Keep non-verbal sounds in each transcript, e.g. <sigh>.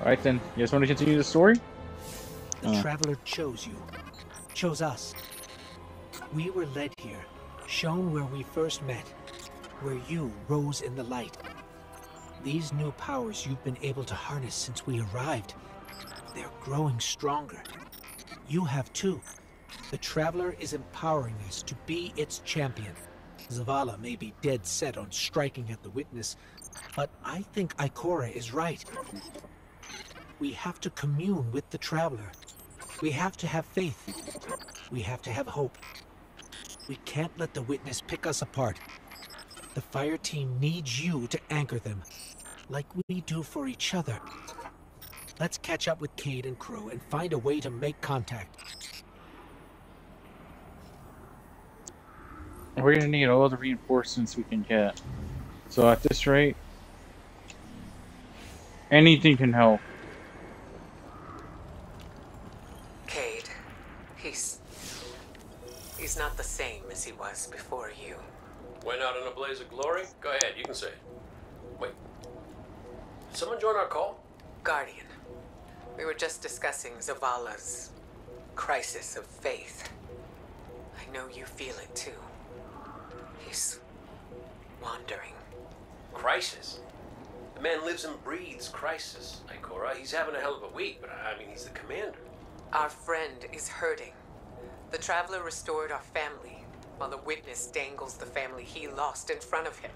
Alright then, you guys want to continue the story? The Uh. traveler chose you, chose us. We were led here, shown where we first met, where you rose in the light. These new powers you've been able to harness since we arrived, they're growing stronger. You have too. The traveler is empowering us to be its champion. Zavala may be dead set on striking at the witness, but I think Ikora is right. We have to commune with the traveler. We have to have faith. We have to have hope. We can't let the witness pick us apart. The fire team needs you to anchor them, like we do for each other. Let's catch up with Cayde and crew and find a way to make contact. We're gonna need all the reinforcements we can get. So at this rate, anything can help. Cayde, he's. He's not the same as he was before you. Went out in a blaze of glory? Go ahead, you can say it. Wait. Did someone join our call? Guardian, we were just discussing Zavala's crisis of faith. I know you feel it too. He's wandering. Crisis. The man lives and breathes crisis, Ikora. He's having a hell of a week, but I mean, he's the commander. Our friend is hurting. The Traveler restored our family, while the witness dangles the family he lost in front of him.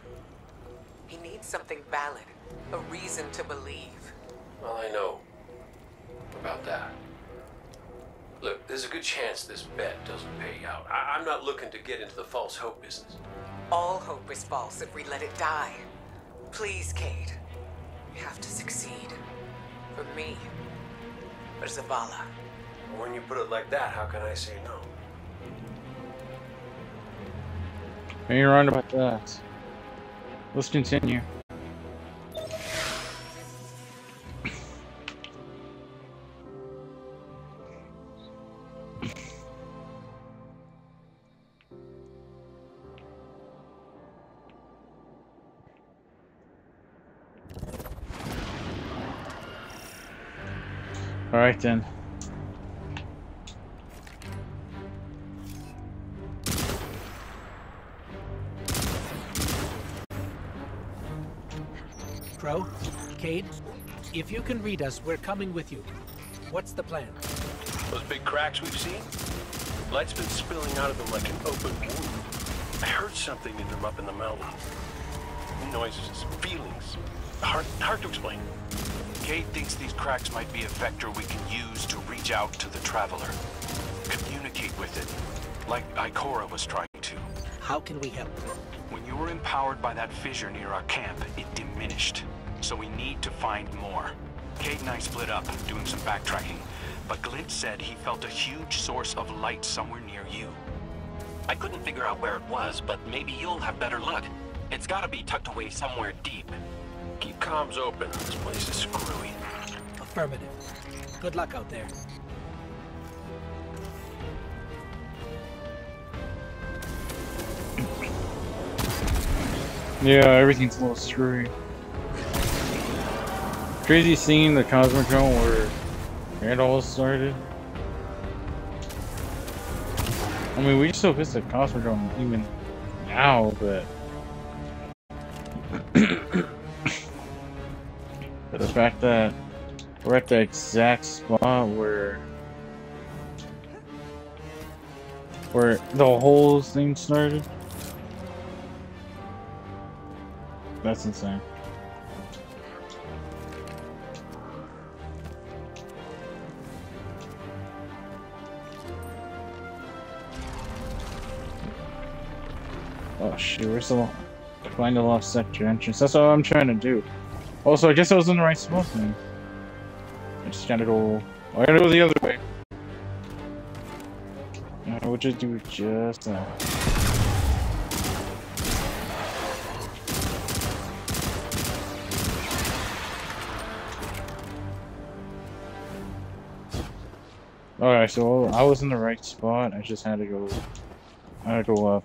He needs something valid, a reason to believe. Well, I know about that. Look, there's a good chance this bet doesn't pay out. I- I'm not looking to get into the false hope business. All hope is false if we let it die. Please, Cayde. We have to succeed. For me. For Zavala. When you put it like that, how can I say no? Ain't right about that. Let's continue. Alright then. Cayde, if you can read us, we're coming with you. What's the plan? Those big cracks we've seen? Light's been spilling out of them like an open wound. I heard something in them up in the mountain. Noises, feelings. Hard, hard to explain. Cayde thinks these cracks might be a vector we can use to reach out to the Traveler. Communicate with it, like Ikora was trying to. How can we help? When you were empowered by that fissure near our camp, it diminished. So we need to find more. Cayde and I split up, doing some backtracking. But Glint said he felt a huge source of light somewhere near you. I couldn't figure out where it was, but maybe you'll have better luck. It's gotta be tucked away somewhere deep. Keep comms open. This place is screwy. Affirmative. Good luck out there. Yeah, everything's a little screwy. Crazy seeing the Cosmodrome where it all started. I mean, we still visit the Cosmodrome even now, but... but <coughs> the fact that we're at the exact spot where... Where the whole thing started. That's insane. Oh shoot, where's the lo- find the lost sector entrance? That's what I'm trying to do. Also, I guess I was in the right spot then. I just gotta go. I gotta go the other way. I will just do just that. Alright, so I was in the right spot. I just had to go. I had to go up.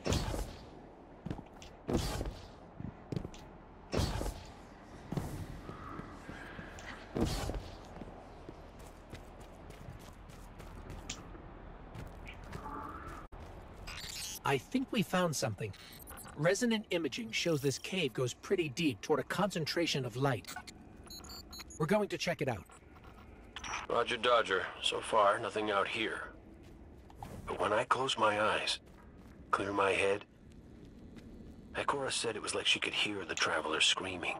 I think we found something. Resonant imaging shows this cave goes pretty deep toward a concentration of light. We're going to check it out. Roger Dodger. So far, nothing out here. But when I close my eyes, clear my head, Ikora said it was like she could hear the Traveler screaming.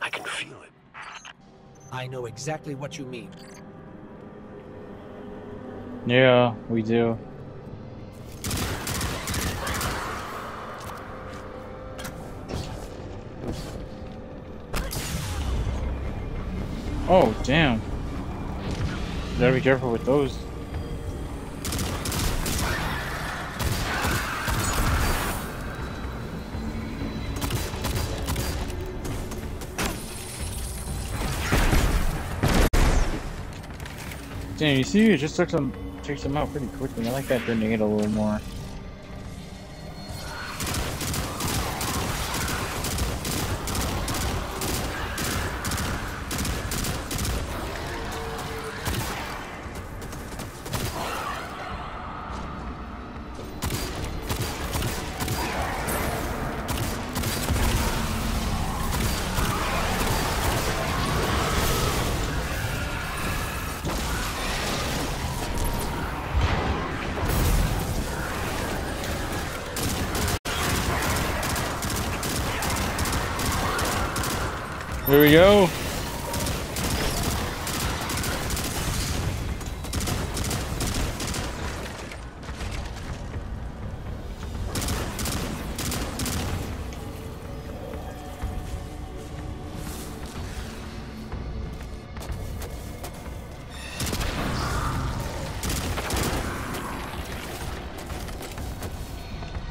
I can feel it. I know exactly what you mean. Yeah, we do. Oh, damn. Gotta be careful with those. Damn, you see, it just took some takes them out pretty quickly. I like that grenade a little more.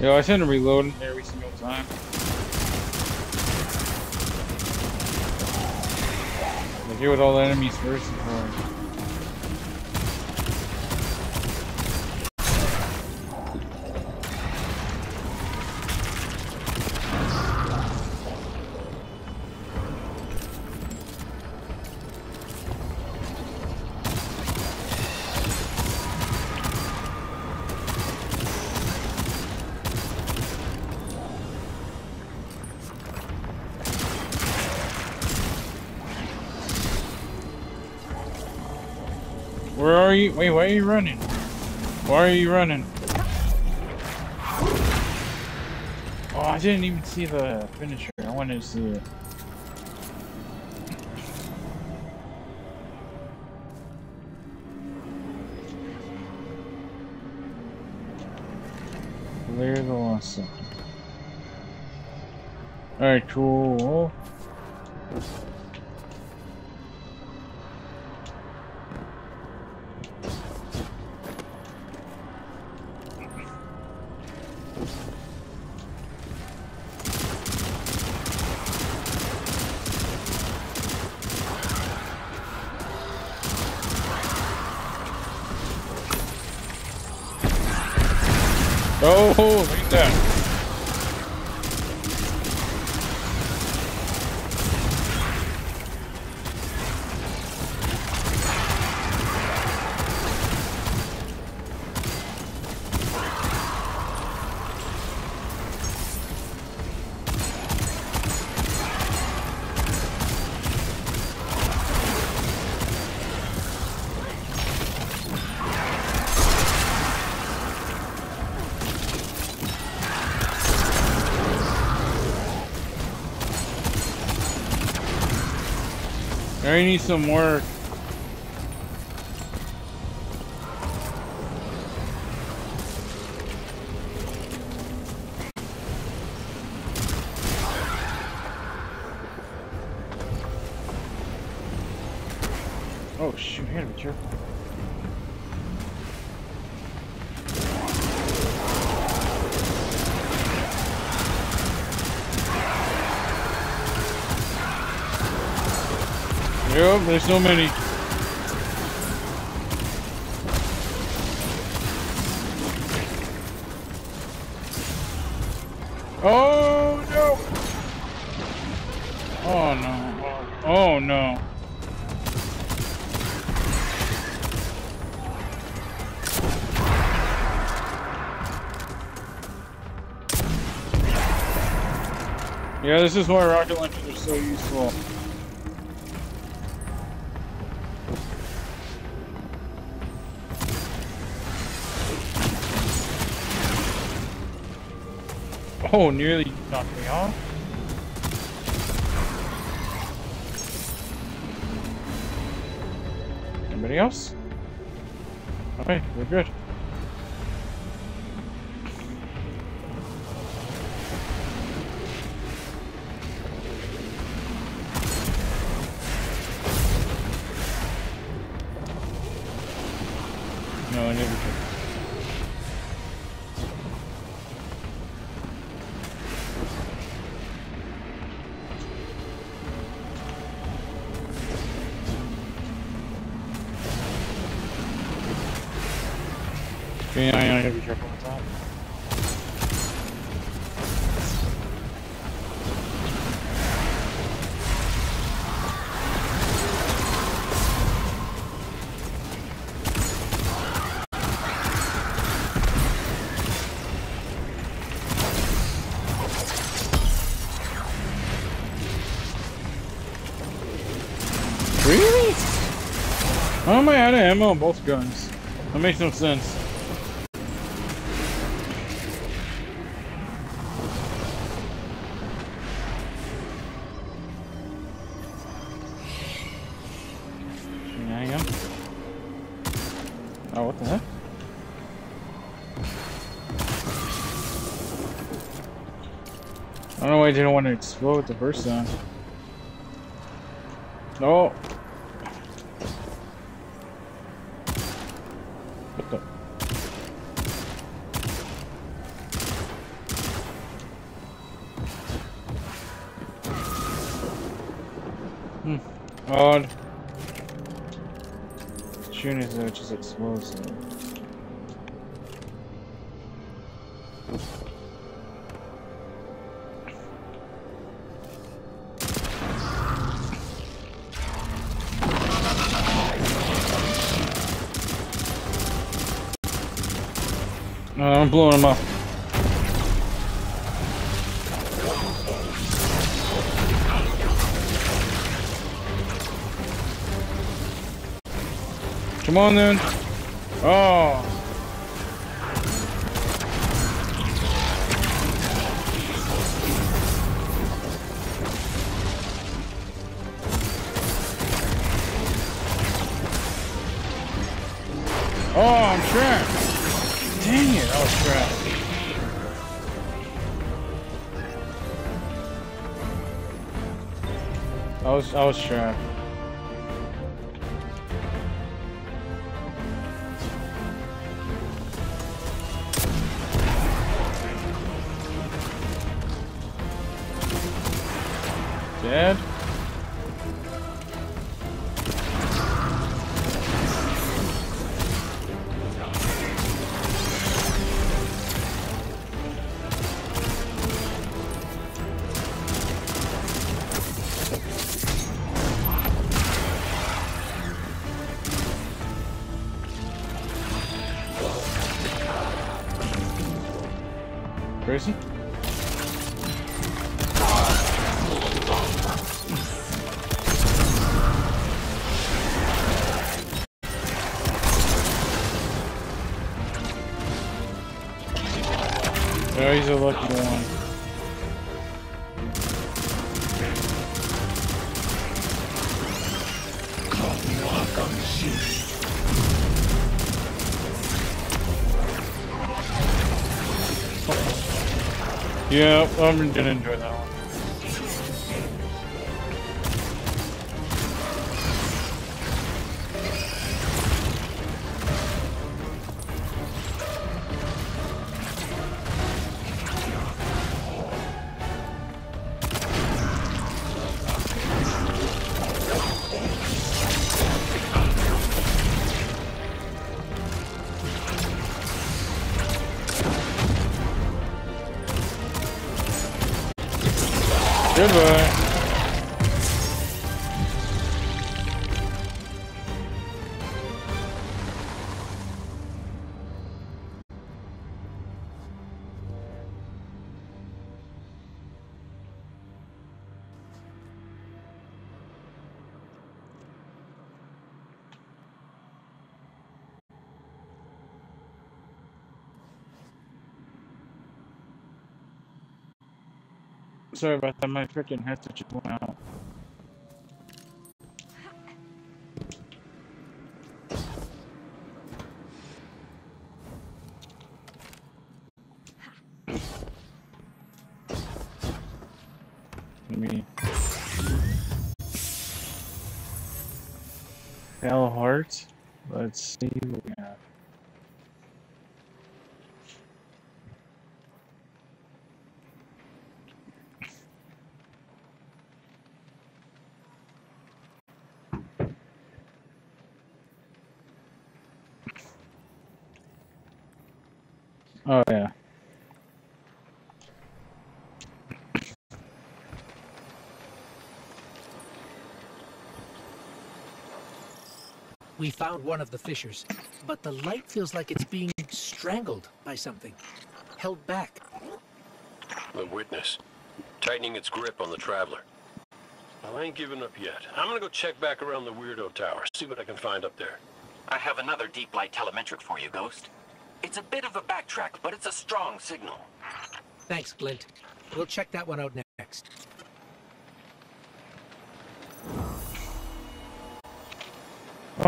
Yo, I to reload every single time. I deal with all the enemies first before. I- running? Why are you running? Oh, I didn't even see the finisher. I wanted to see it. Clear the sector. Alright, cool. I need some work. Oh shoot, I gotta be careful. Oh, there's so many. Oh no! Oh no. Oh no. Yeah, this is why rocket launchers are so useful. Nearly knocked me off. Anybody else? Alright, we're good. Both guns? That makes no sense. Oh, what the heck? I don't know why I didn't want to explode the first time. What blowing him up. Come on then. Oh. I was he's a lucky one. Yeah, I did enjoy that one. Sorry about that, my freaking headset just went out. Let me... Hell Heart? Let's see what we have. Oh yeah. We found one of the fissures, but the light feels like it's being strangled by something. Held back. The witness. Tightening its grip on the traveler. Well, I ain't giving up yet. I'm gonna go check back around the Weirdo Tower, see what I can find up there. I have another deep light telemetric for you, Ghost. It's a bit of a backtrack, but it's a strong signal. Thanks, Glint. We'll check that one out next.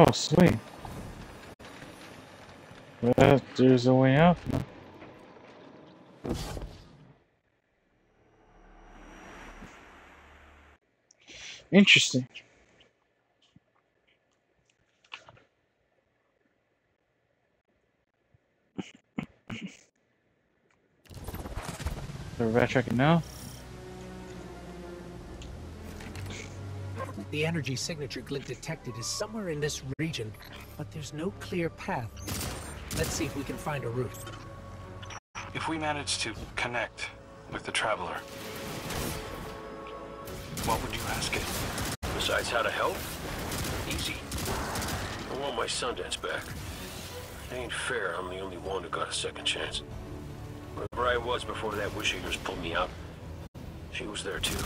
Oh, sweet. Well, there's a way out now. Interesting. We're backtracking now? The energy signature Glint detected is somewhere in this region, but there's no clear path. Let's see if we can find a route. If we manage to connect with the Traveler, what would you ask it? Besides how to help? Easy. I want my Sundance back. It ain't fair I'm the only one who got a second chance. Wherever I was before that Wish Eaters pulled me out, she was there too.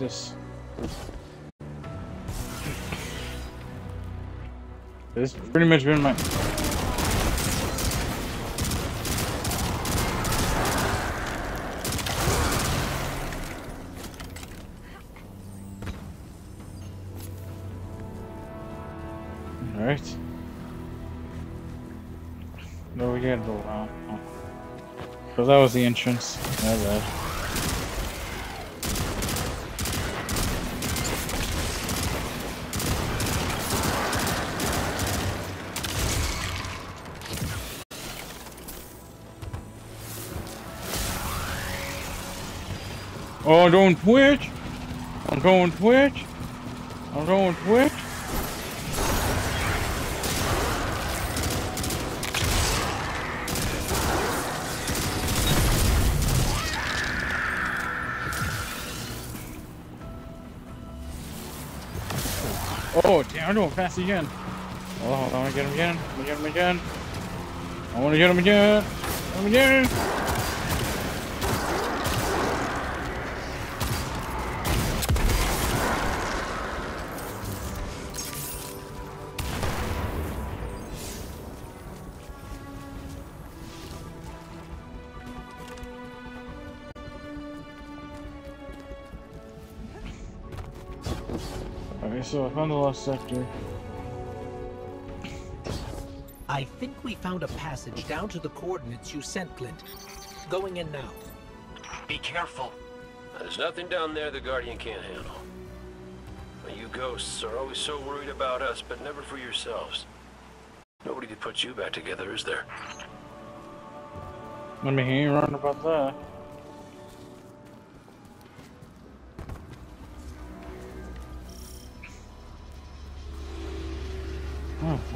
This. This pretty much been my. Alright. No, we gotta go around. So that was the entrance. My bad. I'm going Twitch. I'm going Twitch. I'm going Twitch. Oh, damn, I'm going fast again. Oh, hold on, I get him again. I get him again. I wanna get him again. Get him again. So I lost sector. I think we found a passage down to the coordinates you sent, Glint. Going in now. Be careful. There's nothing down there the Guardian can't handle. But you ghosts are always so worried about us, but never for yourselves. Nobody to put you back together, is there? Let me hear you run about that.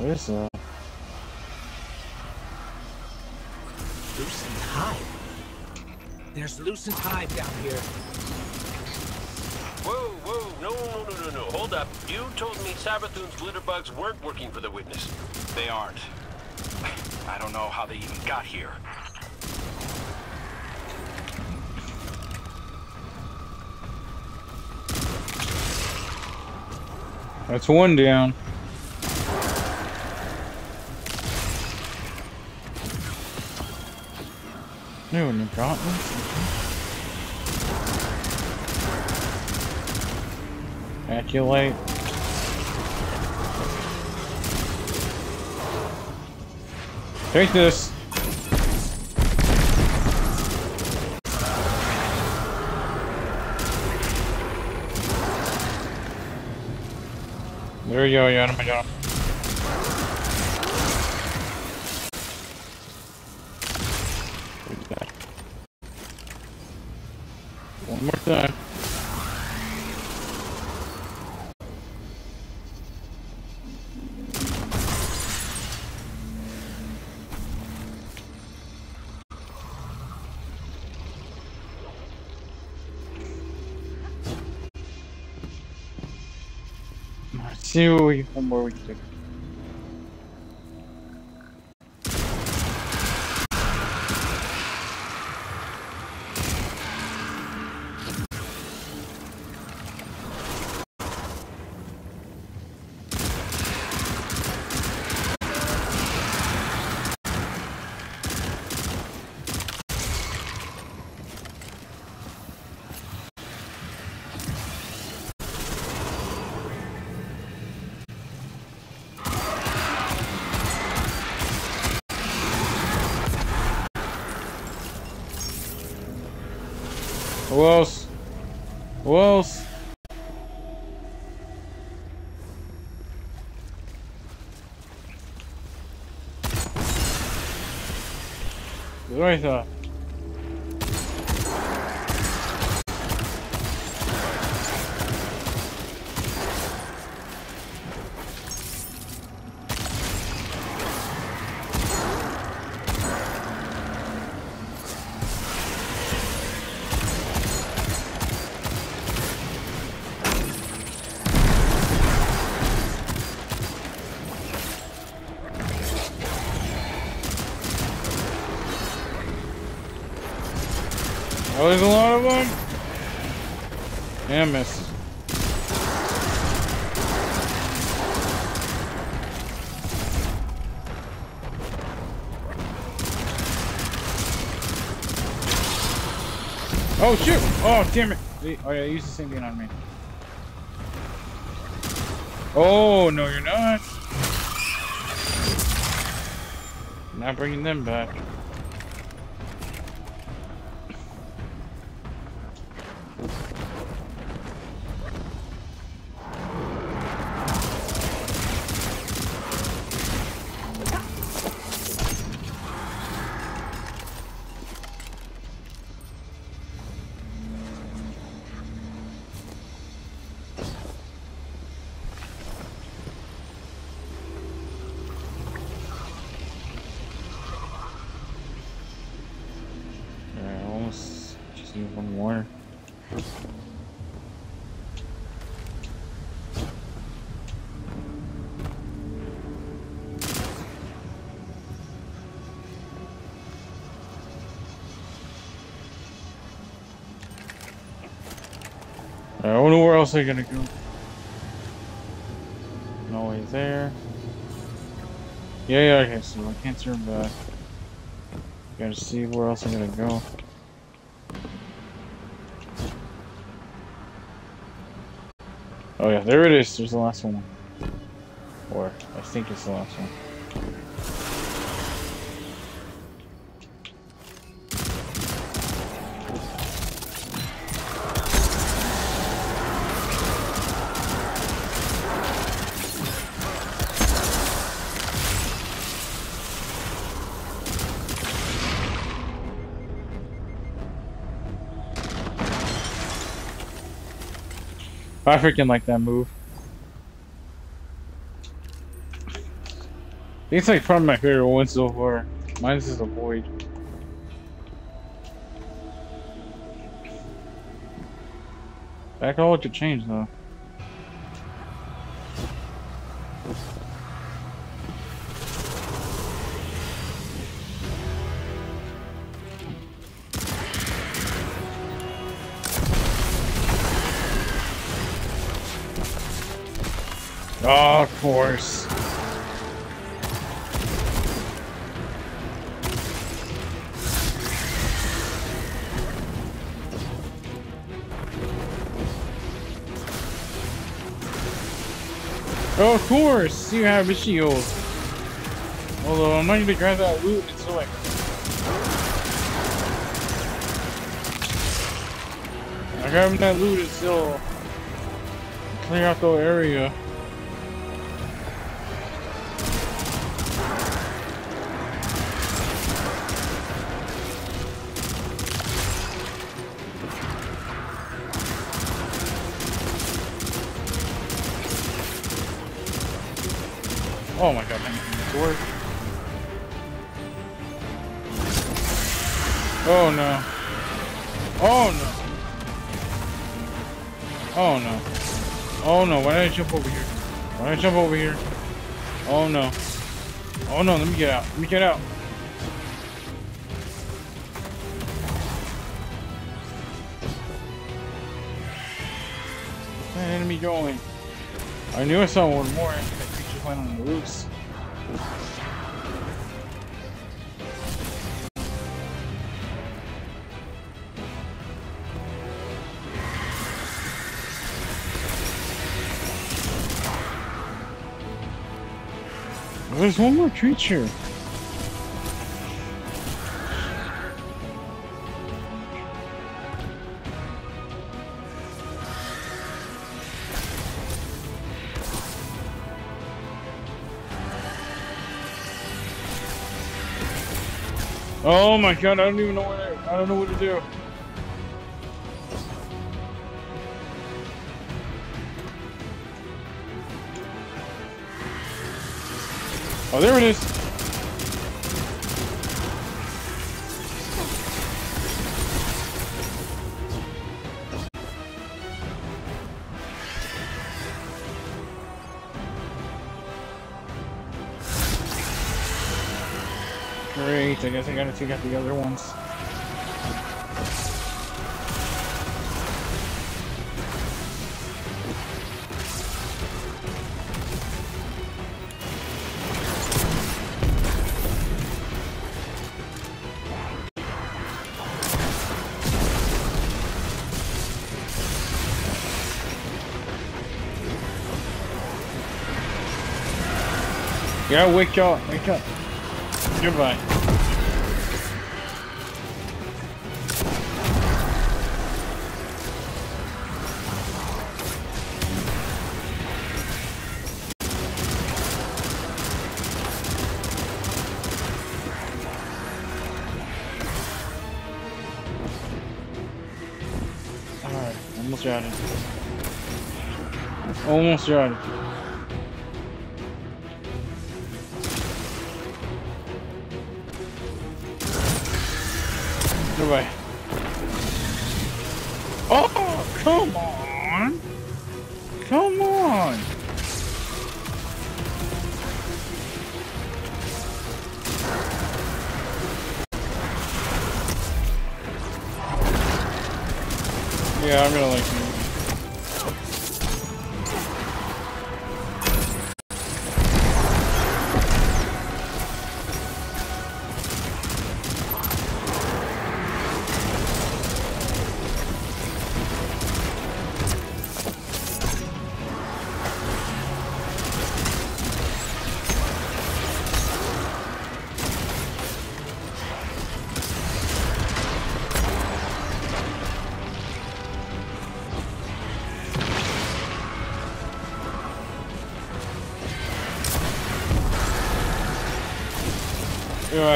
What is that? Lucent Hive. There's Lucent Hive down here. Whoa, whoa, no, no, no, no, no, hold up. You told me Savathun's glitterbugs weren't working for the Witness. They aren't. I don't know how they even got here. That's one down. New new gauntlets. Acculate. Take this. There you go, you him, see what we, one more we can do. Who else? Who else? That's what I thought. Oh, there's a lot of them. And miss. Oh shoot! Oh damn it! See- Oh Oh, yeah, use the same gun on me. Oh no, you're not. Not bringing them back. They're gonna go. No way there. Yeah, yeah, okay, so I can't turn back. Gotta see where else I'm gonna go. Oh yeah, there it is. There's the last one. Or, I think it's the last one. I freaking like that move. It's like probably my favorite one so far. Mine's is the void. Back all to change though. Course, you have a shield. Although I'm not gonna grab that loot until like I grabbing that loot until clear out the area. Jump over here? Why did I jump over here? Oh no. Oh no, let me get out. Let me get out. That enemy going? I knew I saw one more creature went on the loose. There's one more creature. Oh my god, I don't even know where I don't know what to do. Oh, there it is. Great, I guess I gotta take out the other ones. Yeah, wake up, wake up. Goodbye. Alright, almost it. Almost it.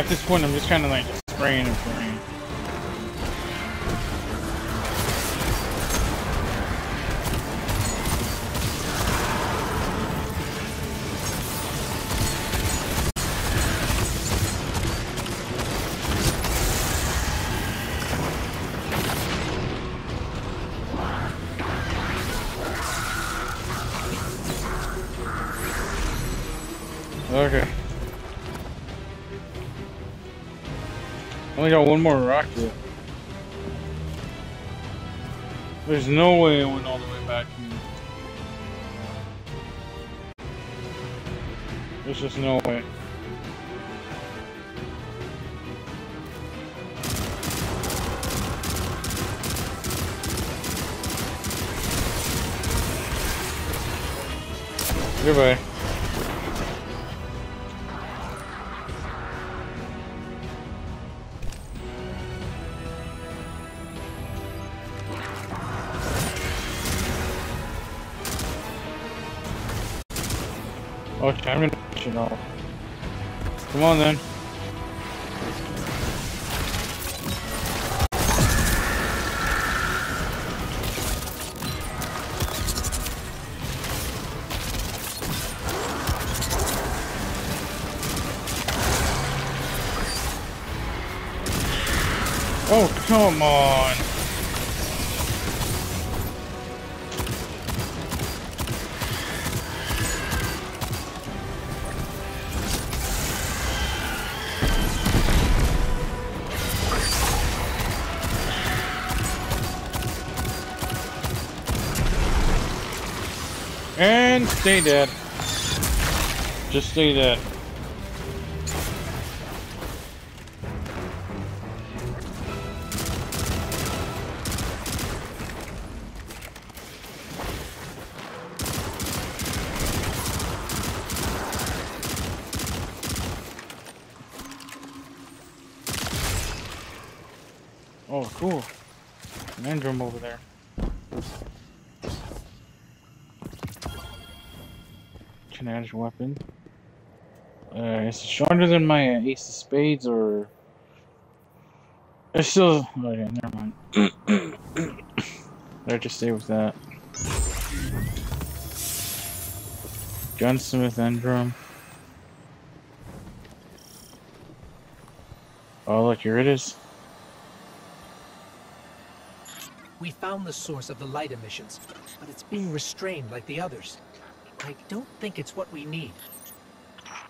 This point, I'm just kind of like one more rocket. There's no way I went all the way back here. There's just no Come on then. Oh, come on. Stay dead. Just stay dead. Chanage weapon. Uh, is it stronger than my Ace of Spades or? It's still. Okay, never mind. <coughs> Better just stay with that. Gunsmith Endrum. Oh, look, here it is. We found the source of the light emissions, but it's being restrained like the others. I don't think it's what we need.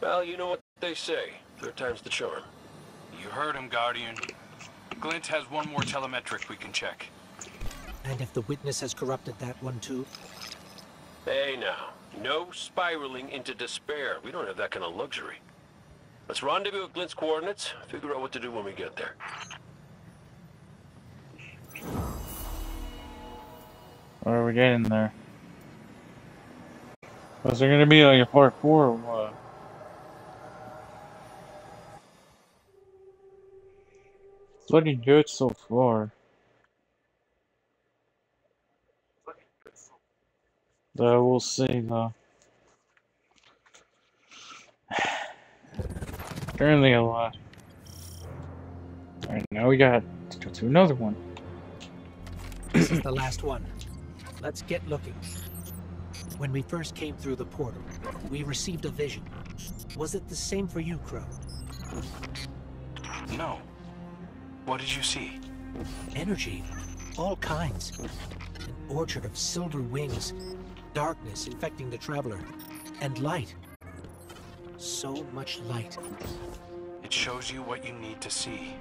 Well, you know what they say. Third time's the charm. You heard him, Guardian. Glint has one more telemetric we can check. And if the witness has corrupted that one too? Hey now, no spiraling into despair. We don't have that kind of luxury. Let's rendezvous at Glint's coordinates, figure out what to do when we get there. Where are we getting there? Was there gonna be like a part four or what? It's looking good so far. Though we'll see though. Apparently a lot. Alright, now we got to go to another one. This is the last one. Let's get looking. When we first came through the portal, we received a vision. Was it the same for you, Crow? No. What did you see? Energy. All kinds. An orchard of silver wings. Darkness infecting the traveler. And light. So much light. It shows you what you need to see.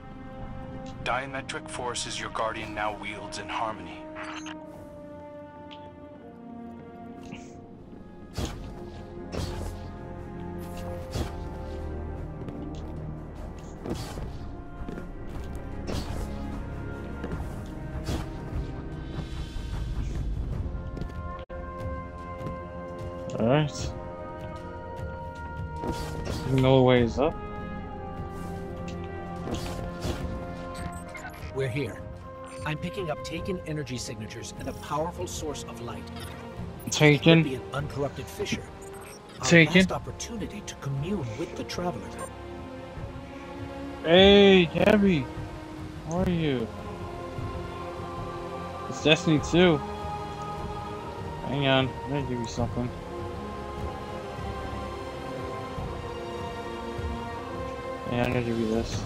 Diametric forces your Guardian now wields in harmony. Taken energy signatures and a powerful source of light. Taken. be an uncorrupted fissure. Our Taken. last opportunity to commune with the traveler. Hey, Gabby. How are you? It's Destiny 2. Hang on, I'm gonna give you something. Yeah, I'm gonna give you this.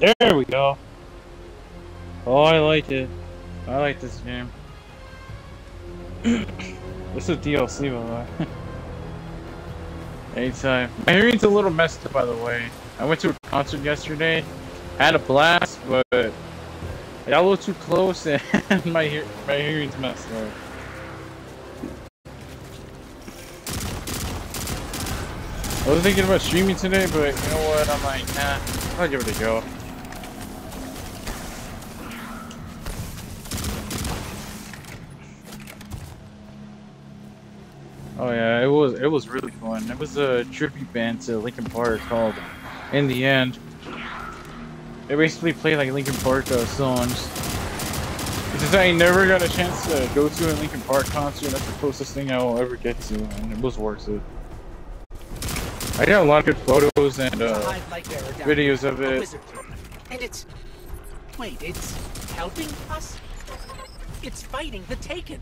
There we go. Oh, I like it. I like this game. <coughs> this is DLC, by the way. <laughs> Anytime. My hearing's a little messed up, by the way. I went to a concert yesterday, had a blast, but I got a little too close <laughs> and my hear my hearing's messed up. I was thinking about streaming today, but you know what? I'm like, nah, I'll give it a go. Oh yeah, it was it was really fun. It was a tribute band to Linkin Park called In the End. They basically played like Linkin Park uh, songs. It's just I never got a chance to go to a Linkin Park concert. That's the closest thing I will ever get to, and it was worth it. I got a lot of good photos and uh, videos of it. And it's... Wait, it's helping us? It's fighting the Taken.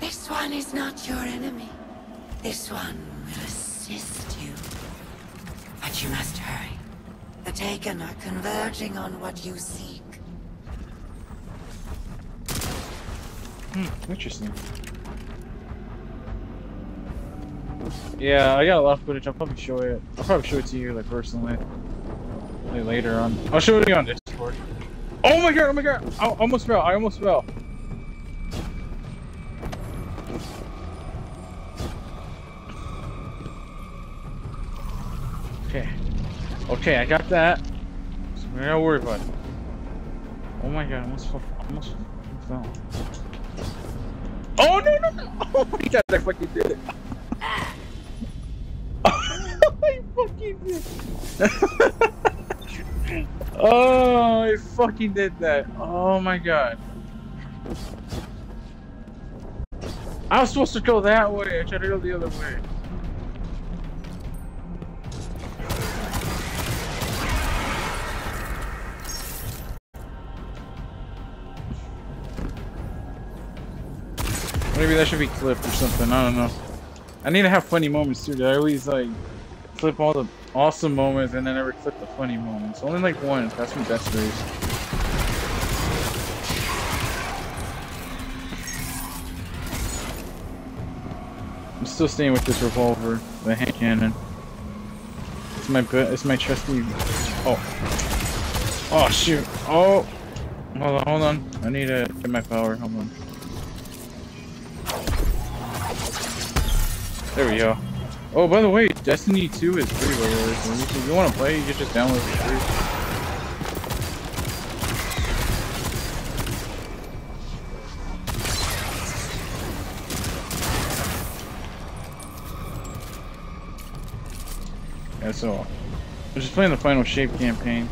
This one is not your enemy. This one will assist you. But you must hurry. The Taken are converging on what you seek. Hmm, interesting. Yeah, I got a lot of footage. I'll probably show it. I'll probably show it to you, like, personally. Like, later on. I'll show it to you on Discord. Oh my god, oh my god! I almost fell, I almost fell. Okay. Okay, I got that. So we gotta worry about it. Oh my god, I almost fell. Almost fell. Oh no no no! <laughs> Oh my god, I fucking did it! I fucking did <laughs> Oh, I fucking did that. Oh my god. I was supposed to go that way. I tried to go the other way. Maybe that should be clipped or something. I don't know. I need to have funny moments too. I always like clip all the awesome moments and then never clip the funny moments. Only like one. That's from Best Race. I'm still staying with this revolver, the hand cannon. It's my it's my trusty. Oh, oh shoot! Oh, hold on, hold on. I need to get my power. Hold on. There we go. Oh, by the way, Destiny 2 is free, by the way. If you want to play, you can just download it free. That's all. I'm just playing the Final Shape campaign.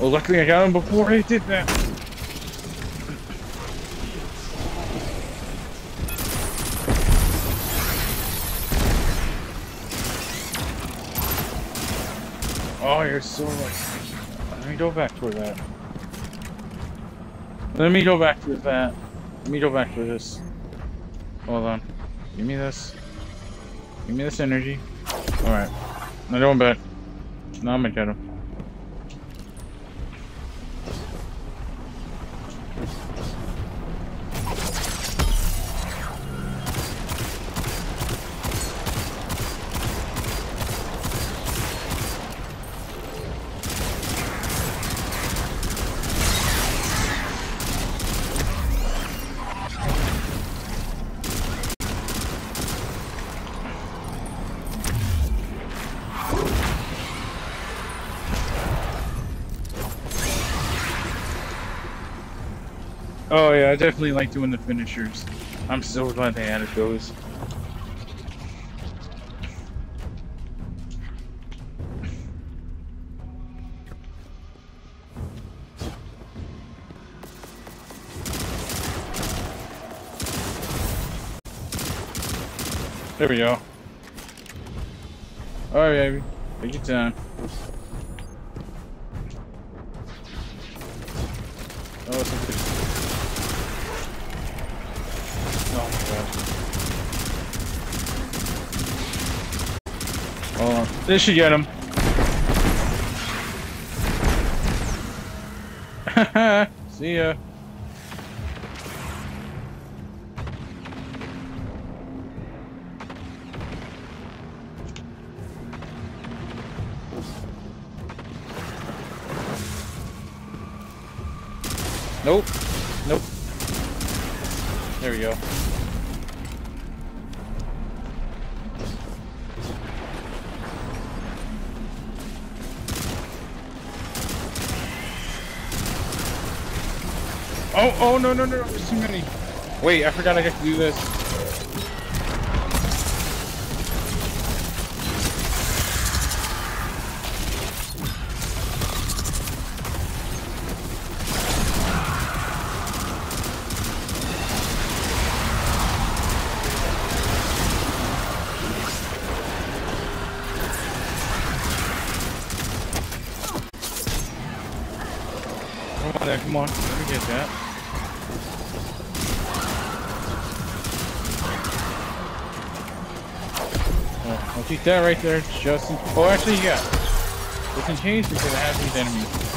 Well, luckily I got him before I did that. Oh, you're so like. Let me go back to that. Let me go back to that. Let me go back to this. Hold on. Give me this. Give me this energy. Alright. I'm going back. Now I'm gonna get him. I definitely like doing the finishers. I'm so glad they added those. There we go. Alright, baby. Take your time. Oh, This should get him. <laughs> See ya. No, no, no, no, there's too many. Wait, I forgot I got to do this. That right there, just in, Oh, actually, yeah. We can change because it has these enemies.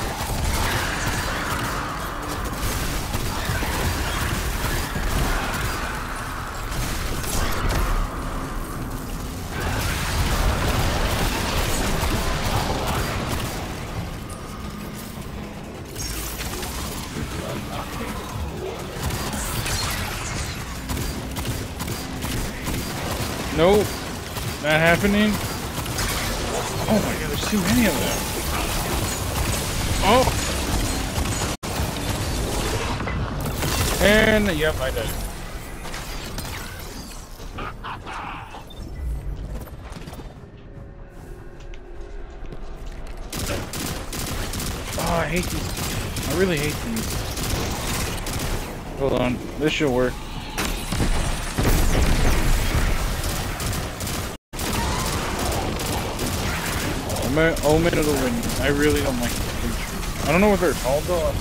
Happening. Oh my god, there's too many of them. Oh! And, yep, I did. Oh, I hate these. I really hate these. Hold on. This should work. Oh, Omen, Omen of the Wind. I really don't like this creature. I don't know what they're called though.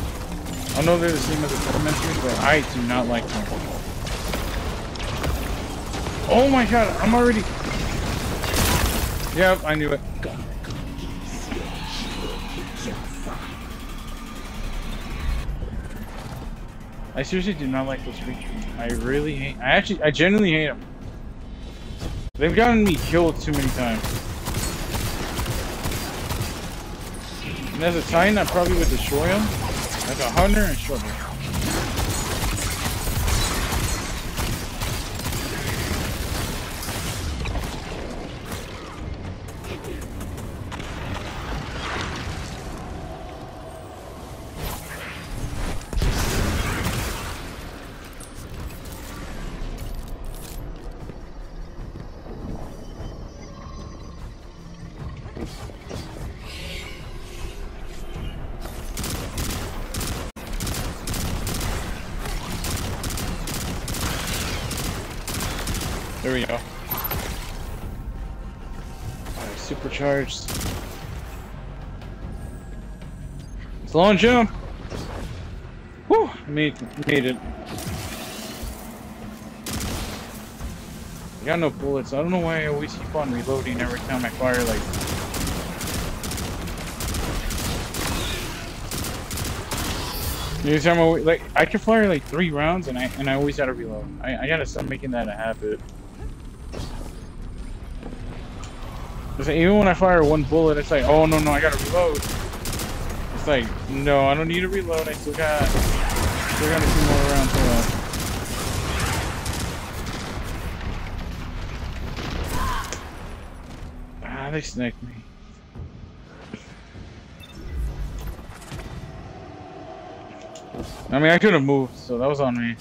I know they're the same as the elementary, but I do not like them. Oh my god, I'm already... Yep, I knew it. I seriously do not like those creatures. I really hate... I actually, I genuinely hate them. They've gotten me killed too many times. And as a Titan, I probably would destroy him. Like a hunter and shovel. Supercharged. It's a long jump. Whew, made, made it. I got no bullets. I don't know why I always keep on reloading every time I fire like Every time I, like I can fire like three rounds and I and I always gotta reload. I, I gotta stop making that a habit. Even when I fire one bullet, it's like, oh no no, I gotta reload. It's like, no, I don't need to reload. I still got, still got a few more rounds left. Ah, they snaked me. I mean, I could have moved, so that was on me.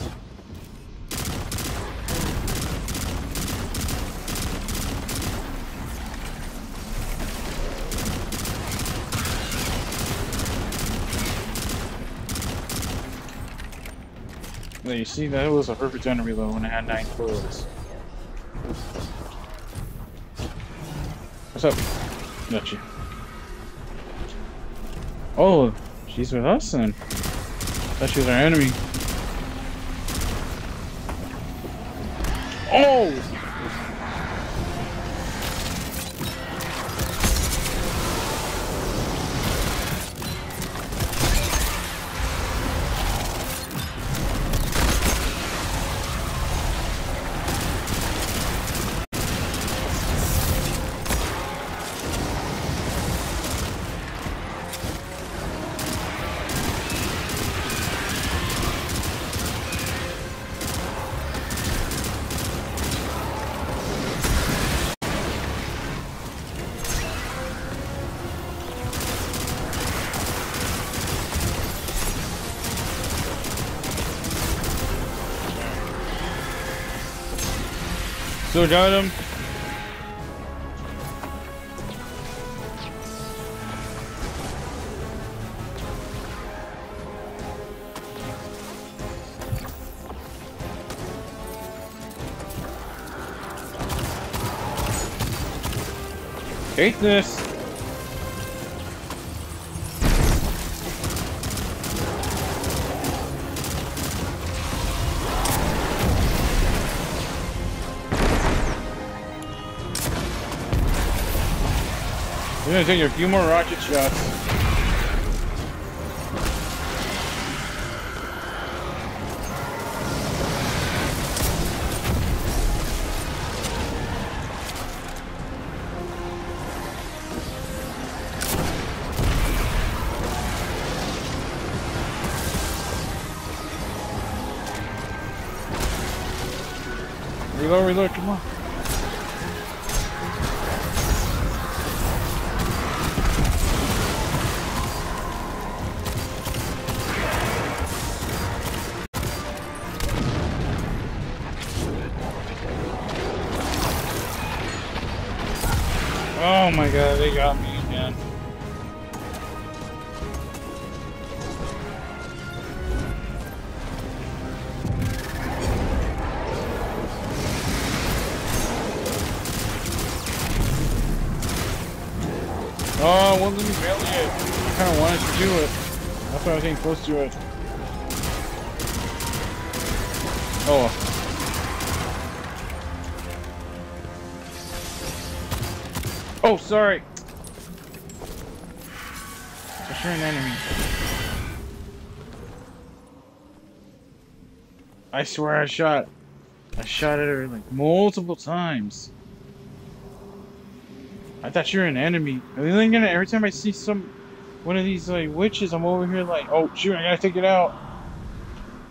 There, you see, that was a perfect time though when I had nine bullets. What's up? Got you. Oh, she's with us then. Thought she was our enemy. Still got him. Hate this. We're gonna a few more rocket shots. Close to it. Oh. Oh, sorry. So sure an enemy. I swear I shot. I shot at her like multiple times. I thought you were an enemy. And then again, every time I see some one of these like witches, I'm over here like, oh shoot, I gotta take it out.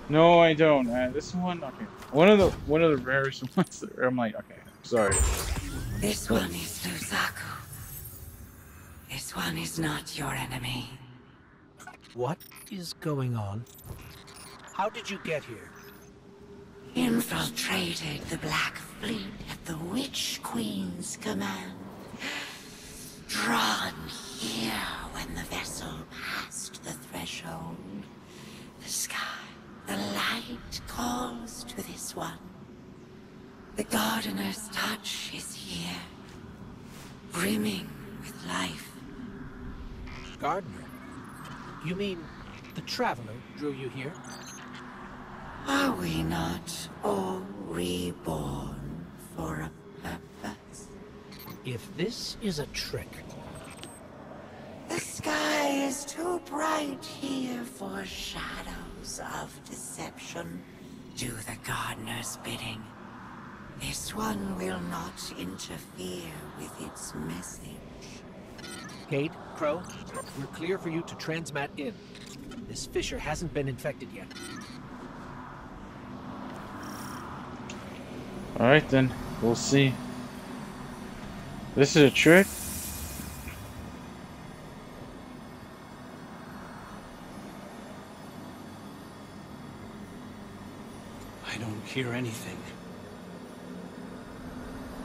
No, I don't. Uh, this one, okay. One of the one of the rarest <laughs> ones. That, I'm like, okay, sorry. This one is Luzaku. This one is not your enemy. What is going on? How did you get here? Infiltrated the Black Fleet at the Witch Queen's command. Drawn here when the vessel passed the threshold. The sky, the light calls to this one. The gardener's touch is here, brimming with life. Gardener? You mean the Traveler drew you here? Are we not all reborn for a purpose? If this is a trick, The sky is too bright here for shadows of deception. Do the gardener's bidding. This one will not interfere with its message. Kate, Crow, we're clear for you to transmat in. This fissure hasn't been infected yet. Alright then, we'll see. This is a trick? I don't hear anything.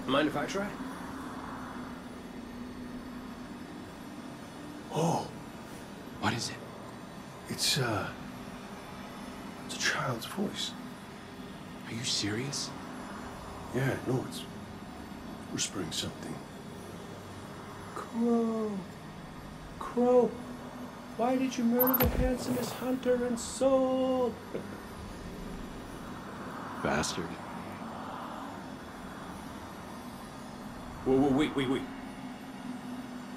Mind if I try? Oh, What is it? it's, uh... It's a child's voice. Are you serious? Yeah, no, it's whispering something. Crow! Crow! Why did you murder the handsomest hunter in Seoul? <laughs> Bastard. Whoa, whoa, wait, wait, wait.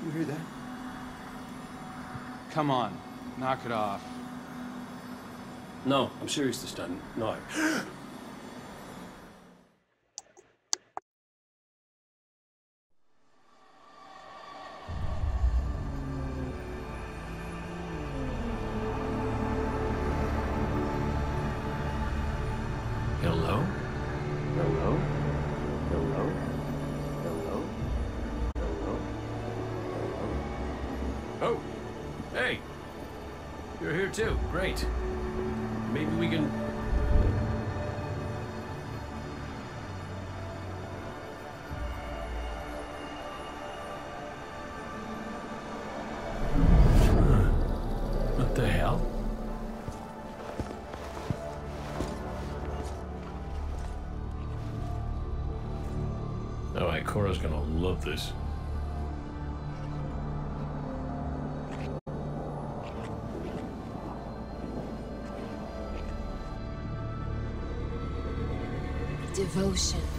You hear that? Come on, knock it off. No, I'm serious this time. No, <gasps> <gasps> <gasps> love this. Devotion.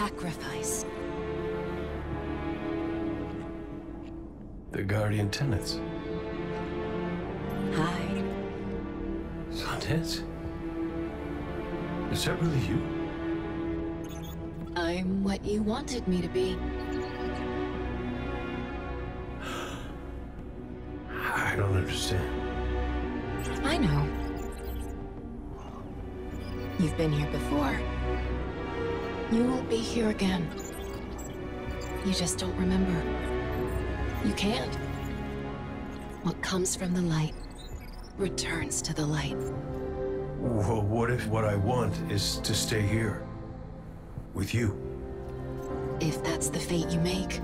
Sacrifice. The Guardian tenants. Hi. Sundance? Is that really you? I'm what you wanted me to be. I don't understand. I know. You've been here before. You will be here again. You just don't remember. You can't. What comes from the light returns to the light. Well, what if what I want is to stay here? With you? If that's the fate you make.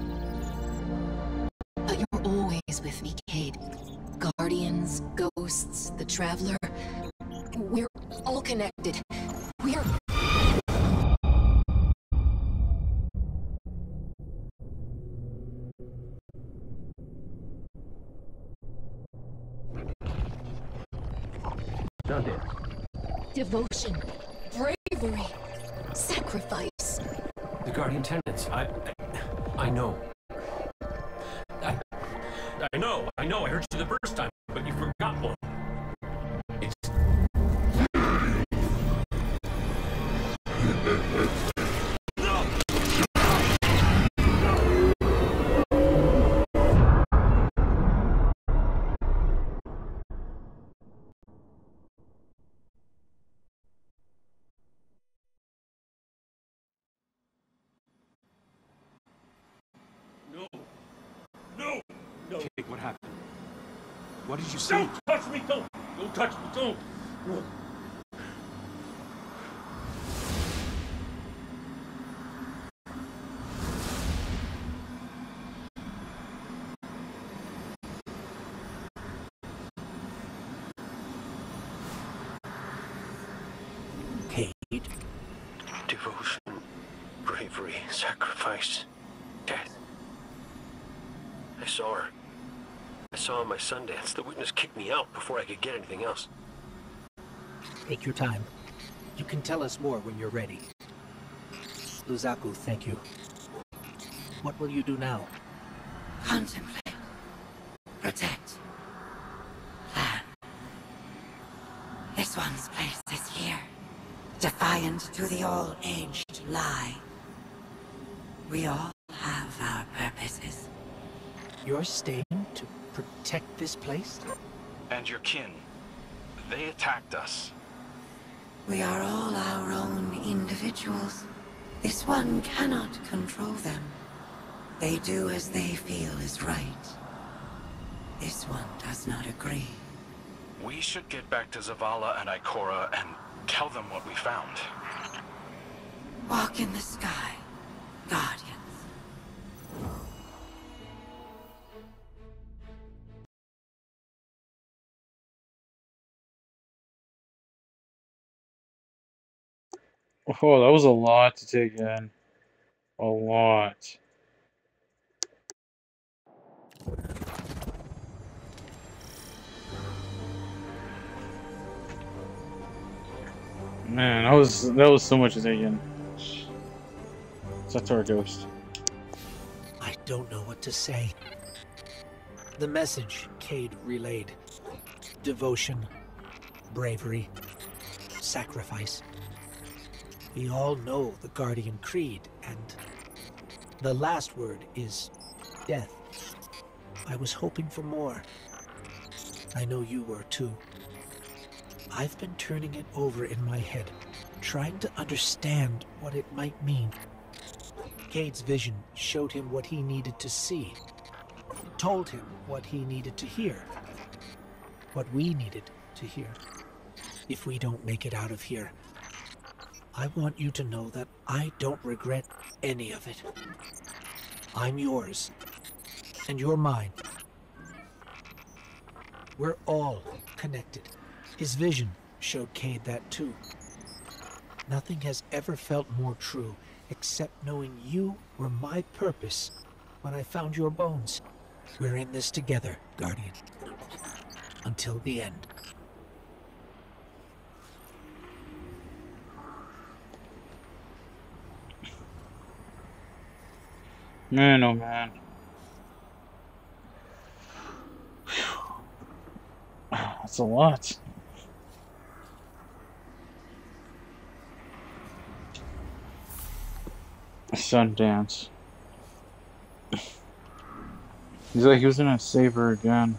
But you're always with me, Cayde. Guardians, ghosts, the Traveler. Sundance. Devotion, bravery, sacrifice. The Guardian tenants. I, I, I know. I, I know. I know. I heard you the first time, but you forgot one. What did you see? Don't touch me. Don't. Don't touch me. Don't. No. Cayde, Devotion, bravery, sacrifice, death. I saw her. I saw her in my Sundance. The witness kicked me out before I could get anything else. take your time. You can tell us more when you're ready. Luzaku, thank you. What will you do now? Contemplate. Protect. Plan. This one's place is here. Defiant to the all-aged lie. We all have our purposes. You're staying to protect this place? And your kin. They attacked us. We are all our own individuals. This one cannot control them. They do as they feel is right. This one does not agree. We should get back to Zavala and Ikora and tell them what we found. Walk in the sky, Guardians. Oh, that was a lot to take in. A lot. Man, that was that was so much to take in. That's our Ghost. I don't know what to say. The message Cade relayed devotion, bravery, sacrifice. We all know the Guardian Creed, and the last word is death. I was hoping for more. I know you were too. I've been turning it over in my head, trying to understand what it might mean. Cayde's vision showed him what he needed to see, told him what he needed to hear, what we needed to hear. If we don't make it out of here, I want you to know that I don't regret any of it. I'm yours, and you're mine. We're all connected. His vision showed Cayde that too. Nothing has ever felt more true except knowing you were my purpose when I found your bones. We're in this together, Guardian. Until the end. Man, oh <sighs> man. That's a lot. Sundance. He's like he was gonna save her again.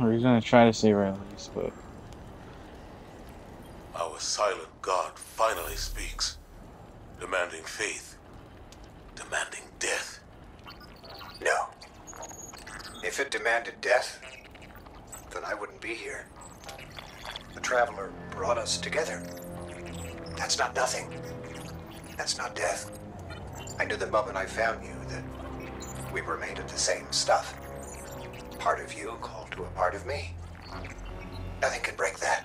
Or he's gonna try to save her at least, but Our silent God finally speaks, demanding faith, demanding death. No. If it demanded death, then I wouldn't be here. The Traveler brought us together. That's not nothing. That's not death. I knew the moment I found you that we were made of the same stuff. Part of you called to a part of me. Nothing could break that.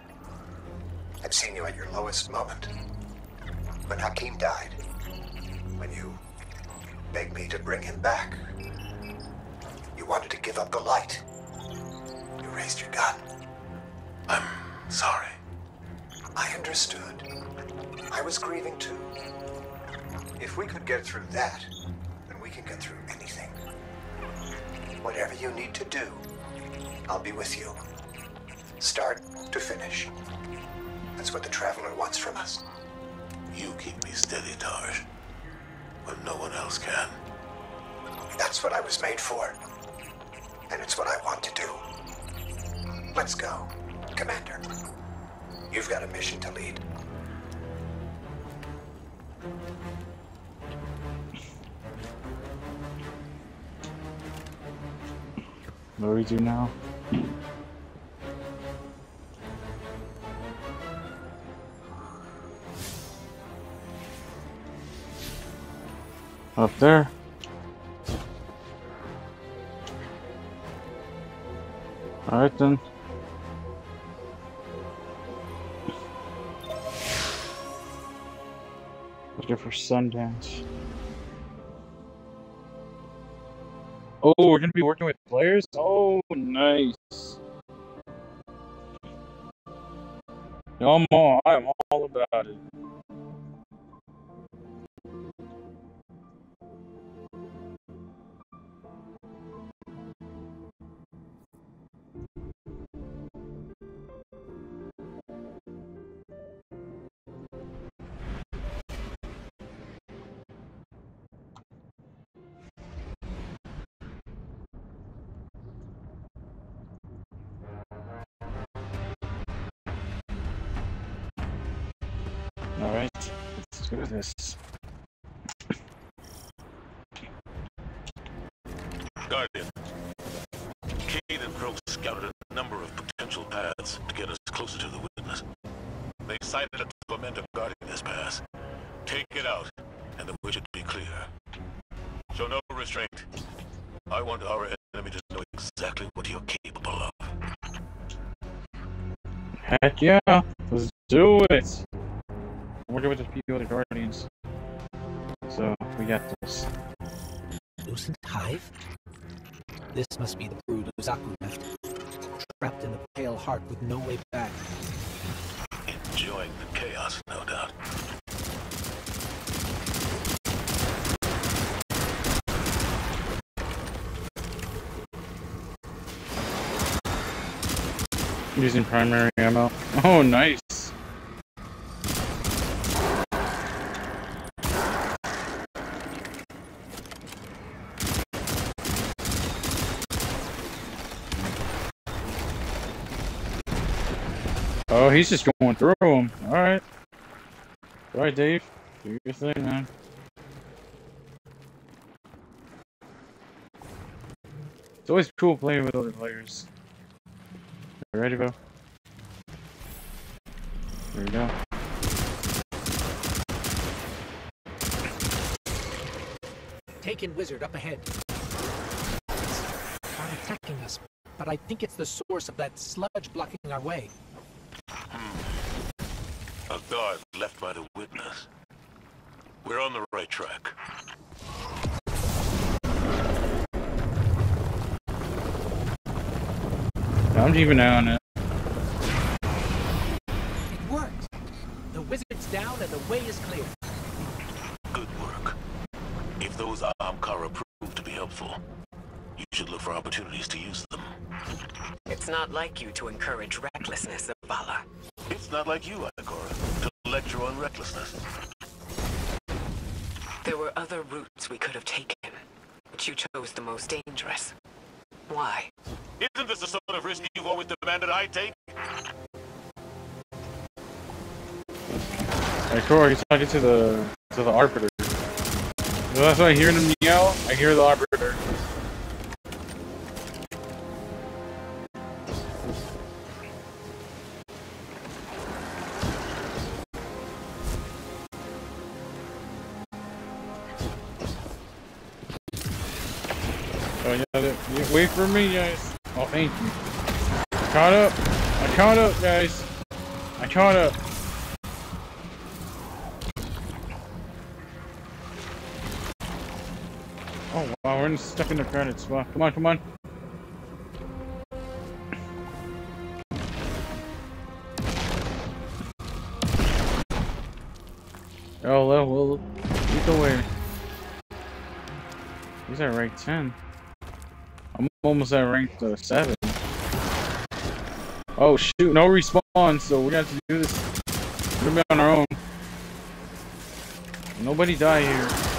I've seen you at your lowest moment. When Hakim died, when you begged me to bring him back, you wanted to give up the light. You raised your gun. I'm sorry. I understood. I was grieving too. If we could get through that, then we can get through anything. Whatever you need to do, I'll be with you. Start to finish. That's what the Traveler wants from us. You keep me steady, Targe, when no one else can. That's what I was made for. And it's what I want to do. Let's go, Commander. You've got a mission to lead. what do we do now? Up there. Alright then. Looking for Sundance. Oh, we're gonna be working with players? Oh, nice. No, I'm I'm all about it. Guardian. Cayde and Crow scouted a number of potential paths to get us closer to the witness. They sighted a tormentor guarding this path. Take it out, and the way should be clear. Show no restraint. I want our enemy to know exactly what you're capable of. Heck yeah, let's do it! I'm working with a few the guardians. So, we got this translucent hive? This must be the brood Uzaku left, trapped in the pale heart with no way back. Enjoying the chaos, no doubt. Using primary ammo. Oh, nice. Oh, he's just going through them. Alright. Alright, Dave. Do your thing, man. It's always cool playing with other players. You ready, bro? There we go. Taken wizard up ahead. Are attacking us, but I think it's the source of that sludge blocking our way. A guard left by the witness. We're on the right track. I'm even on it. It worked. The wizard's down and the way is clear. Good work. If those Ahamkara prove to be helpful, you should look for opportunities to use them. It's not like you to encourage recklessness, Zavala. It's not like you, Ikora, to lecture on recklessness. There were other routes we could have taken, but you chose the most dangerous. Why? Isn't this the sort of risk you've always demanded I take? Hey, Corey, he's talking to the to the arbiter. That's why I hear him yell. I hear the arbiter. For me, guys. Oh, thank you. I caught up. I caught up, guys. I caught up. Oh wow, we're stuck in the crowded spot. Come on, come on. Oh, well, well, lead the way. He's at rank 10. Almost at rank uh, 7. Oh shoot, no respawn, so we're gonna have to do this. We're gonna be on our own. Nobody die here.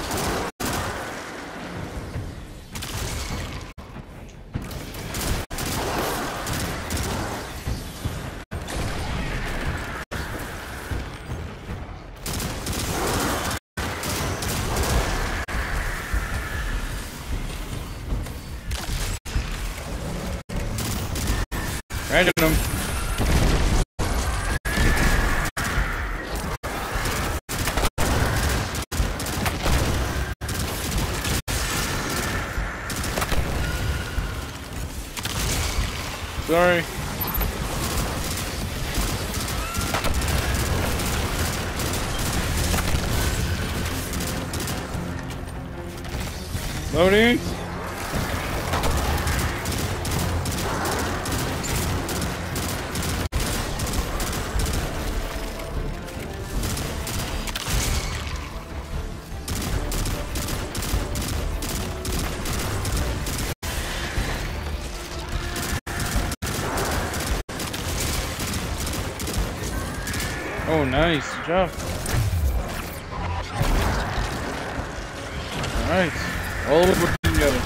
Job. Alright. All of working together.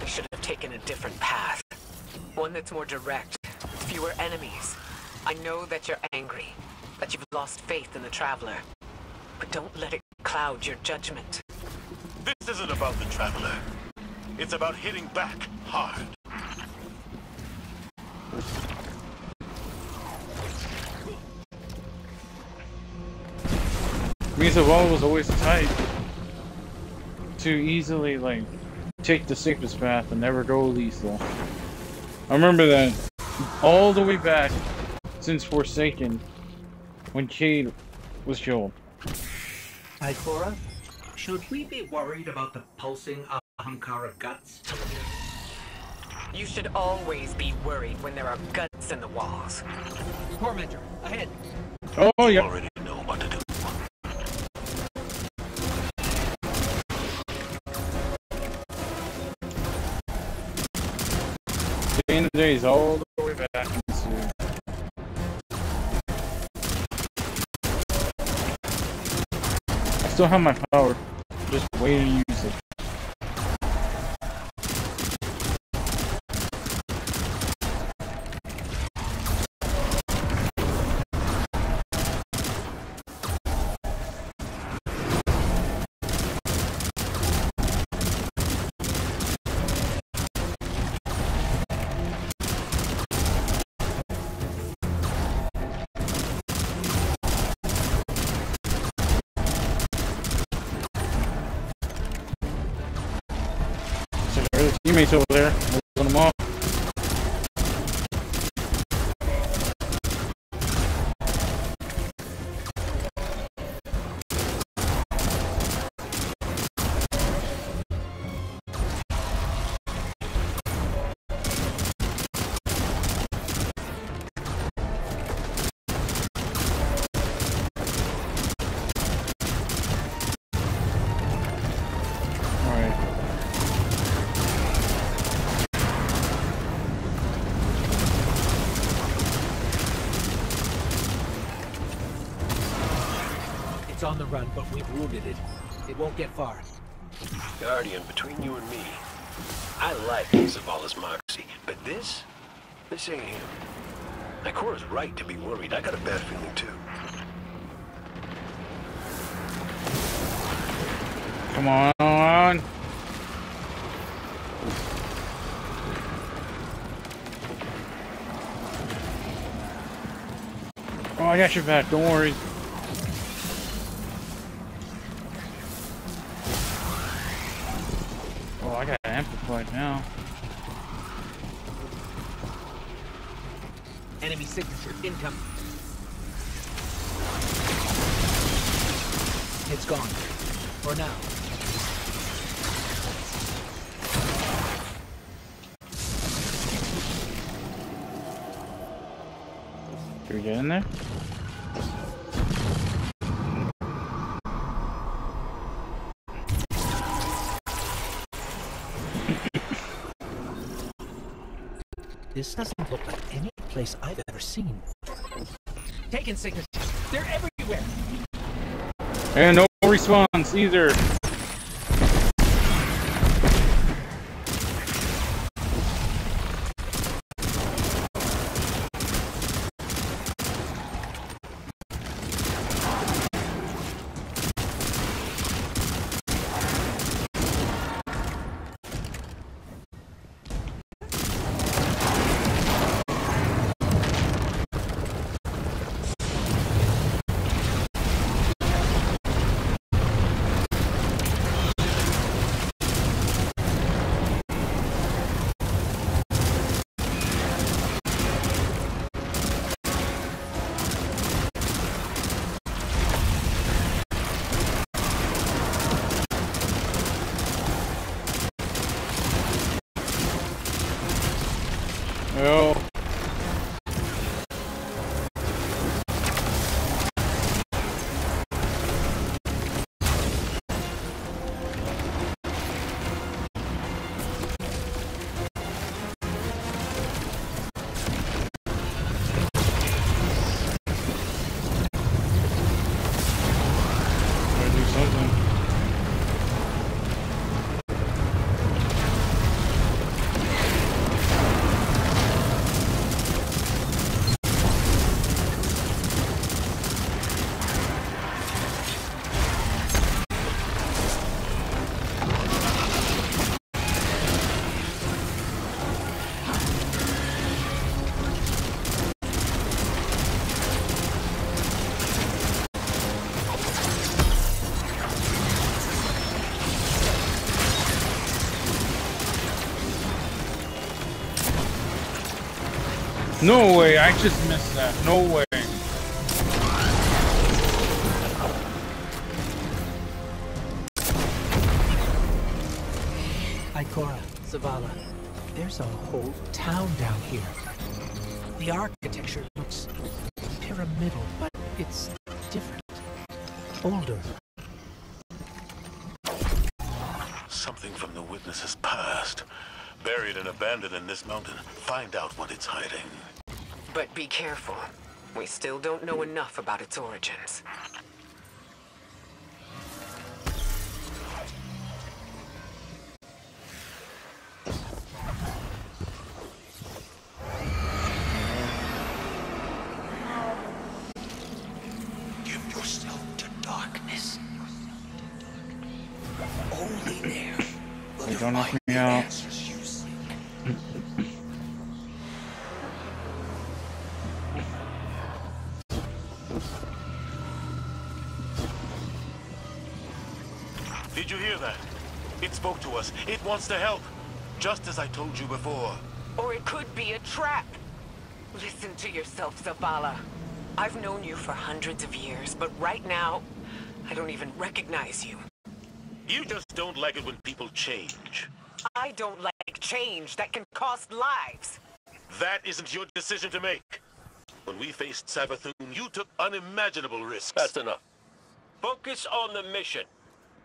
We should have taken a different path. One that's more direct, fewer enemies. I know that you're angry, that you've lost faith in the Traveler. But don't let it cloud your judgment. This isn't about the Traveler. It's about hitting back hard. means the wall was always tight. To easily, like, take the safest path and never go lethal. I remember that all the way back since Forsaken, when Cayde was killed. Ikora, should we be worried about the pulsing Ahamkara guts? You should always be worried when there are guts in the walls. Tormentor, ahead. Oh, yeah. Already know what to do. The end of the day is all the way back still have my power, just waiting to use it. Teammates over there, on the run, but we've wounded it. It won't get far. Guardian, between you and me, I like Zavala's moxie, but this, this ain't him. Ikora's right to be worried. I got a bad feeling too. Come on. Oh, I got your back. Don't worry. Amplified now. Enemy signature incoming. It's gone. For now. Can we get in there? This doesn't look like any place I've ever seen. Taken signatures. They're everywhere. And no response either. No way, I just missed that. No way. Ikora, Zavala, there's a whole town down here. The architecture looks pyramidal, but it's different. Older. Something from the witness's past. buried and abandoned in this mountain. Find out what it's hiding. But be careful. We still don't know enough about its origins. Give yourself to darkness. Only there will don't knock me out. Did you hear that? It spoke to us. It wants to help. Just as I told you before. Or it could be a trap. Listen to yourself, Zavala. I've known you for hundreds of years, but right now, I don't even recognize you. You just don't like it when people change. I don't like change that can cost lives. That isn't your decision to make. When we faced Savathun, you took unimaginable risks. That's enough. Focus on the mission.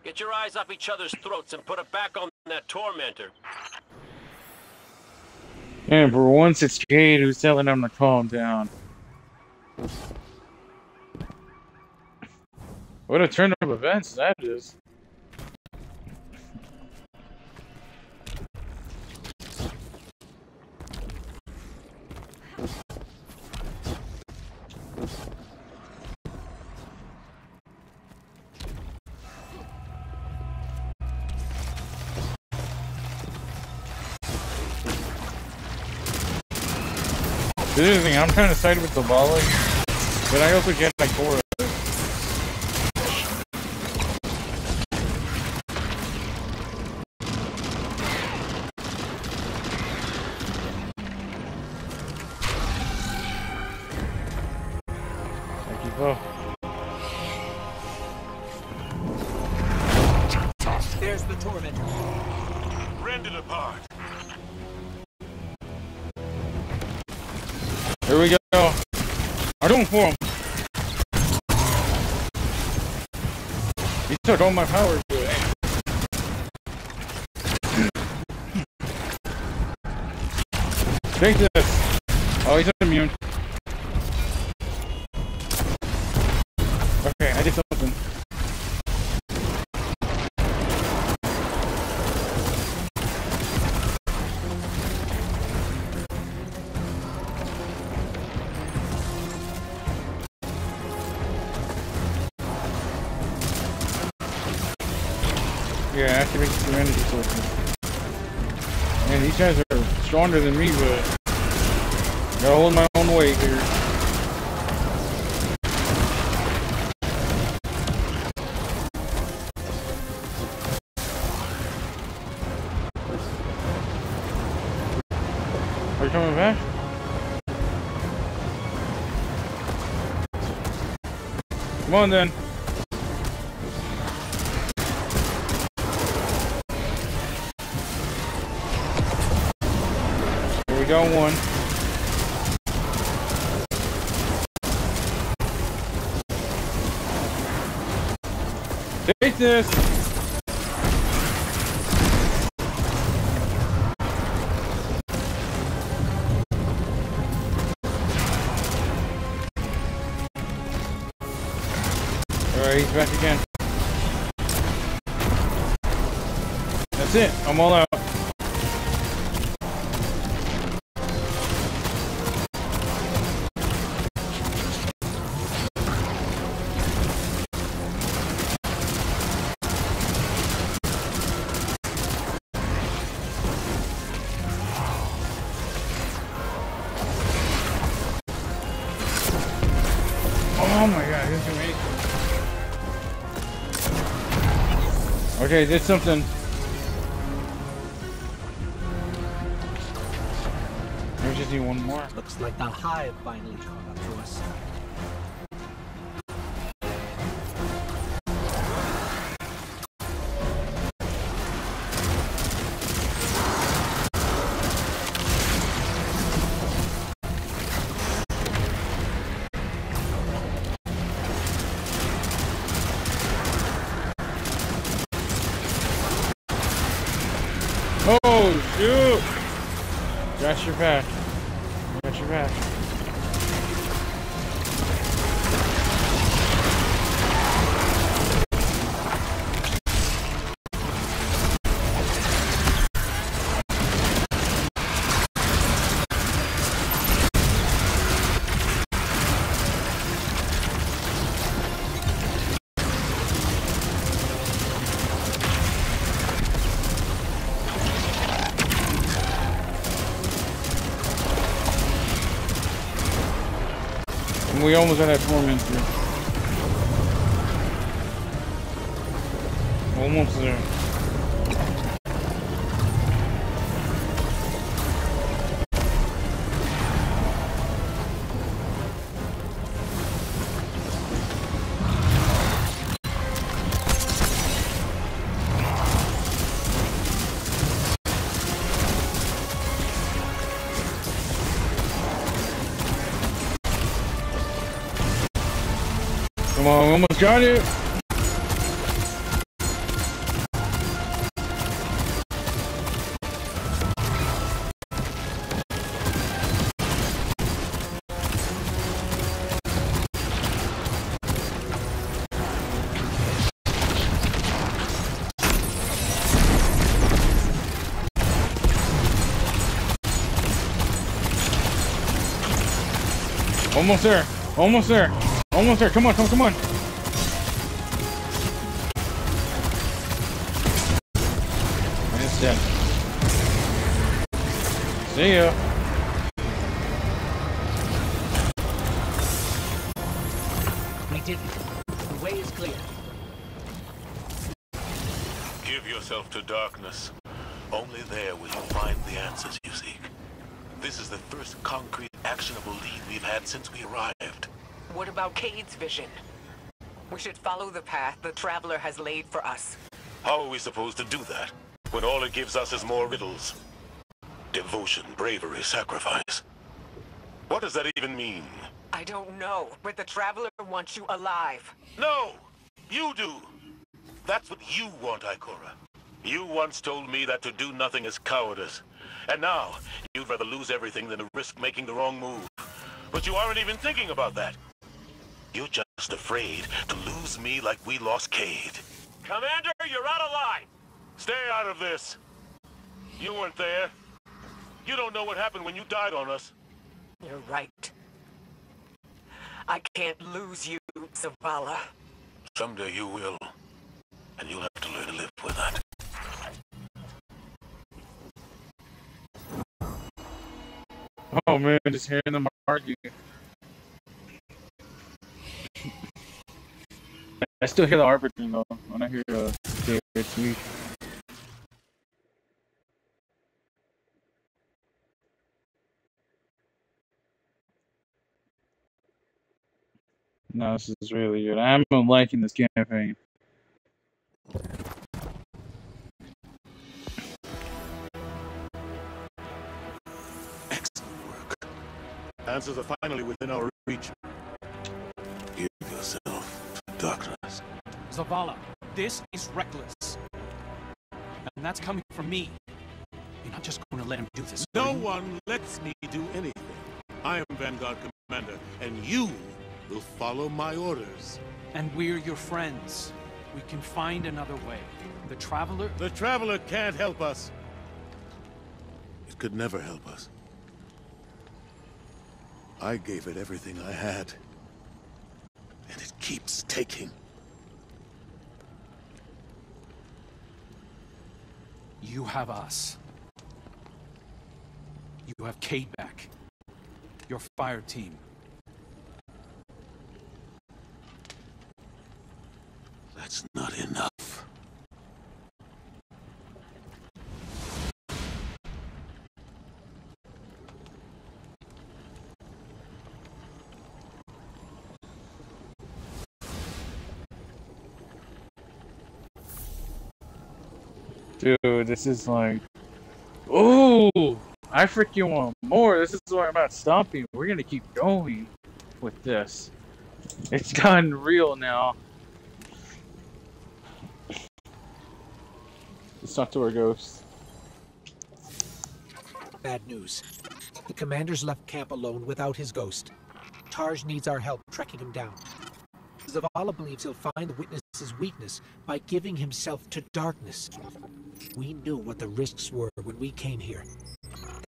Get your eyes off each other's throats and put it back on that tormentor. And for once, it's Cayde who's telling them to calm down. What a turn of events that is. The thing, I'm trying to side with the here, but I also get my core took all my powers Yeah, activate the energy sources. Man, these guys are stronger than me, but gotta hold my own weight here. Are you coming back? Come on then. Take this! Alright, he's back again. That's it, I'm all out. Okay, did something. We just need one more. Looks like the hive finally caught up to us. Your back. We almost had that tormentor. Almost there. Got it. Almost there. Almost there. Almost there. Come on, come, come on. Missed. See ya. We did it. The way is clear. Give yourself to darkness. Only there will you find the answers you seek. This is the first concrete, actionable lead we've had since we arrived. What about Cayde's vision? We should follow the path the Traveler has laid for us. How are we supposed to do that, when all it gives us is more riddles? Devotion, bravery, sacrifice. What does that even mean? I don't know, but the Traveler wants you alive. No! You do! That's what you want, Ikora. You once told me that to do nothing is cowardice. And now, you'd rather lose everything than to risk making the wrong move. But you aren't even thinking about that. You're just afraid to lose me like we lost Cayde. Commander, you're out of line! Stay out of this. You weren't there. You don't know what happened when you died on us. You're right. I can't lose you, Zavala. Someday you will. And you'll have to learn to live with that. Oh man, just hearing them argue. I still hear the Arbiter though when I hear uh, David speak. No, this is really good. I'm liking this campaign. Excellent work. Answers are finally within our reach. Give yourself to darkness. Zavala, this is reckless. And that's coming from me. You're not just going to let him do this. No one lets me do anything. I am Vanguard Commander, and you will follow my orders. And we're your friends. We can find another way. The Traveler... The Traveler can't help us. It could never help us. I gave it everything I had. And it keeps taking. You have us. You have Cayde back. Your fire team. That's not enough. Dude, this is like, Ooh! I freaking want more. This is why I'm not stopping. We're gonna keep going with this. It's gotten real now. Let's talk to our ghost. bad news. The commander's left camp alone without his ghost. Targe needs our help tracking him down. Zavala believes he'll find the witness's weakness by giving himself to darkness. We knew what the risks were when we came here.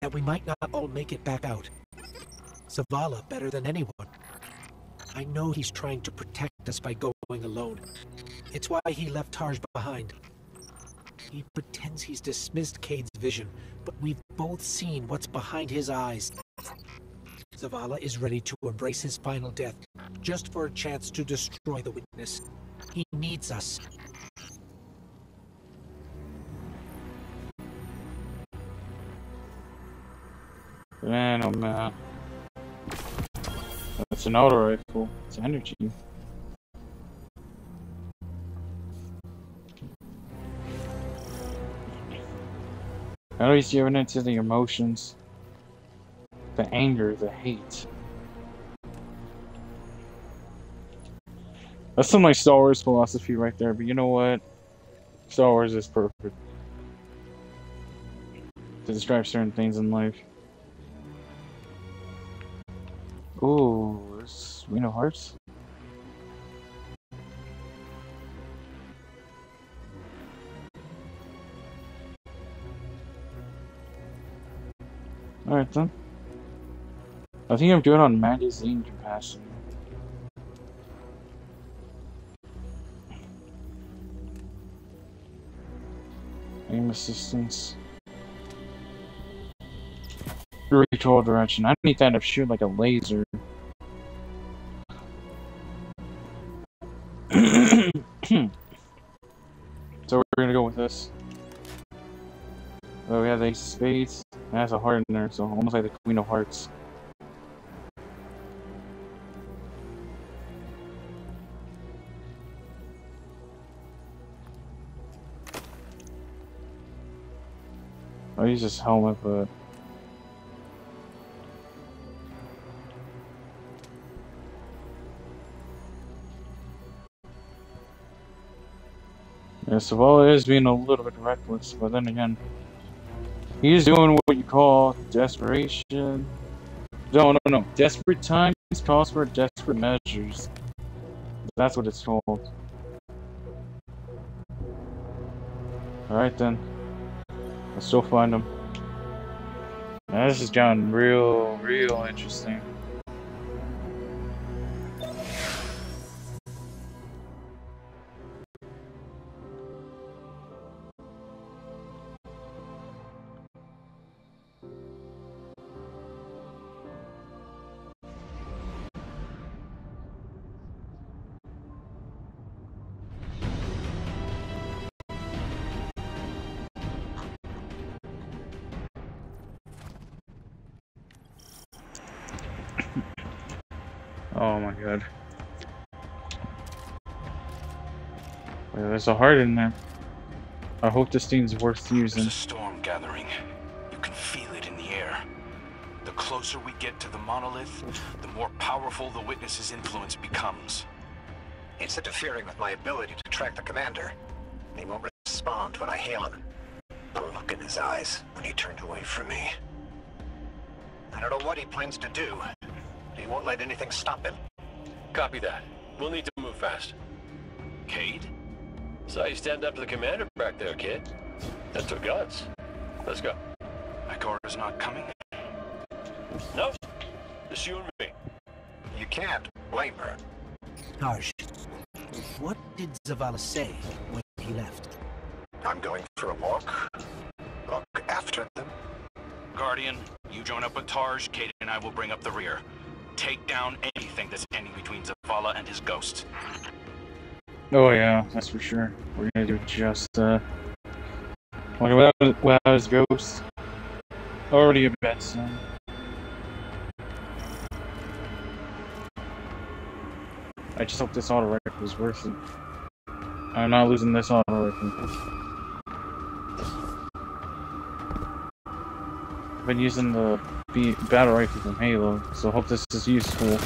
That we might not all make it back out. Zavala better than anyone. I know he's trying to protect us by going alone. It's why he left Targe behind. He pretends he's dismissed Cayde's vision, but we've both seen what's behind his eyes. Zavala is ready to embrace his final death, just for a chance to destroy the witness. He needs us. Man, oh man. That's an auto rifle. It's energy. At least you evidence of the emotions? The anger, the hate. That's some like Star Wars philosophy right there, but you know what? Star Wars is perfect. To describe certain things in life. Ooh, there's Reno Hearts. Alright then. I think I'm doing on magazine capacity. Aim assistance. Recoil direction. I need that to shoot like a laser. <clears throat> so we're gonna go with this. Oh, we have the ace of spades. It has a heart in there, so almost like the queen of hearts. I'll use this helmet, but... Yeah, Zavala is being a little bit reckless, but then again, he's doing what you call desperation. No, no, no. Desperate times calls for desperate measures. That's what it's called. Alright then. Let's still find him. Now, this is getting real, real interesting. Wait, hard in there. I hope this thing's worth using. There's a storm gathering. You can feel it in the air. The closer we get to the monolith, the more powerful the witness's influence becomes. It's interfering with my ability to track the commander. He won't respond when I hail him. The look in his eyes when he turned away from me. I don't know what he plans to do. He won't let anything stop him. Copy that. We'll need to move fast. Cayde? Saw you stand up to the commander back there, kid. That took guts. Let's go. Ikora's not coming? No. Just you and me. You can't blame her. Targe, what did Zavala say when he left? I'm going for a walk. Look after them. Guardian, you join up with Targe, Cayde and I will bring up the rear. Take down anything that's standing between Zavala and his ghost. Oh yeah, that's for sure. We're gonna do just uh without, without his ghost. Already a bet son. I just hope this auto rifle is worth it. I'm not losing this auto rifle. I've been using the battle rifle from Halo, so hope this is useful.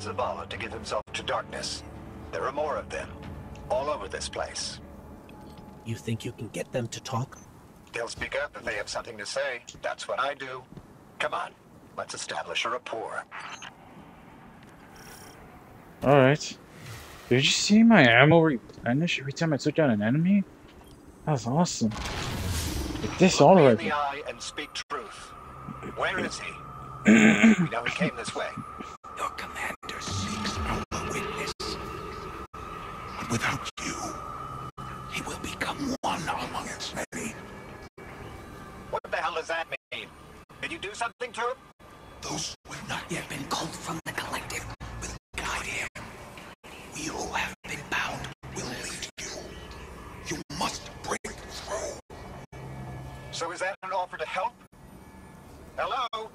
Statue that implored Zavala to give himself to darkness. There are more of them, all over this place. You think you can get them to talk? They'll speak up if they have something to say. That's what I do. Come on, let's establish a rapport. Alright. Did you see my ammo replenish every time I took down an enemy? That was awesome. Like this Look me already. the eye and speak truth. Where is he? <clears throat> we know he came this way. Your commander without you, he will become one amongst many. What the hell does that mean? Did you do something to him? Those who have not yet been called from the collective will guide him. We who have been bound will lead you. You must break through. So is that an offer to help? Hello?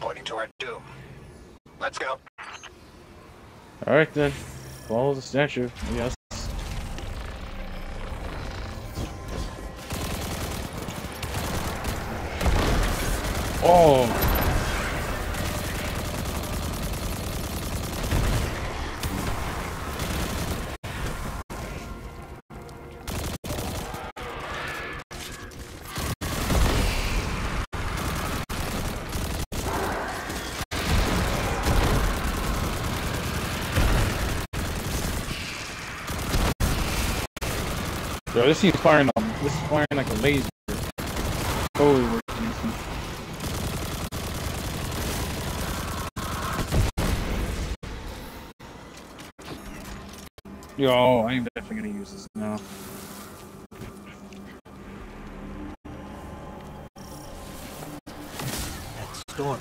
Pointing to our doom. Let's go. Alright then. Follow the statue, I guess. Oh! Yo, this thing's firing on. This is firing like a laser. Totally working. this. Yo, I'm definitely gonna use this now. That storm.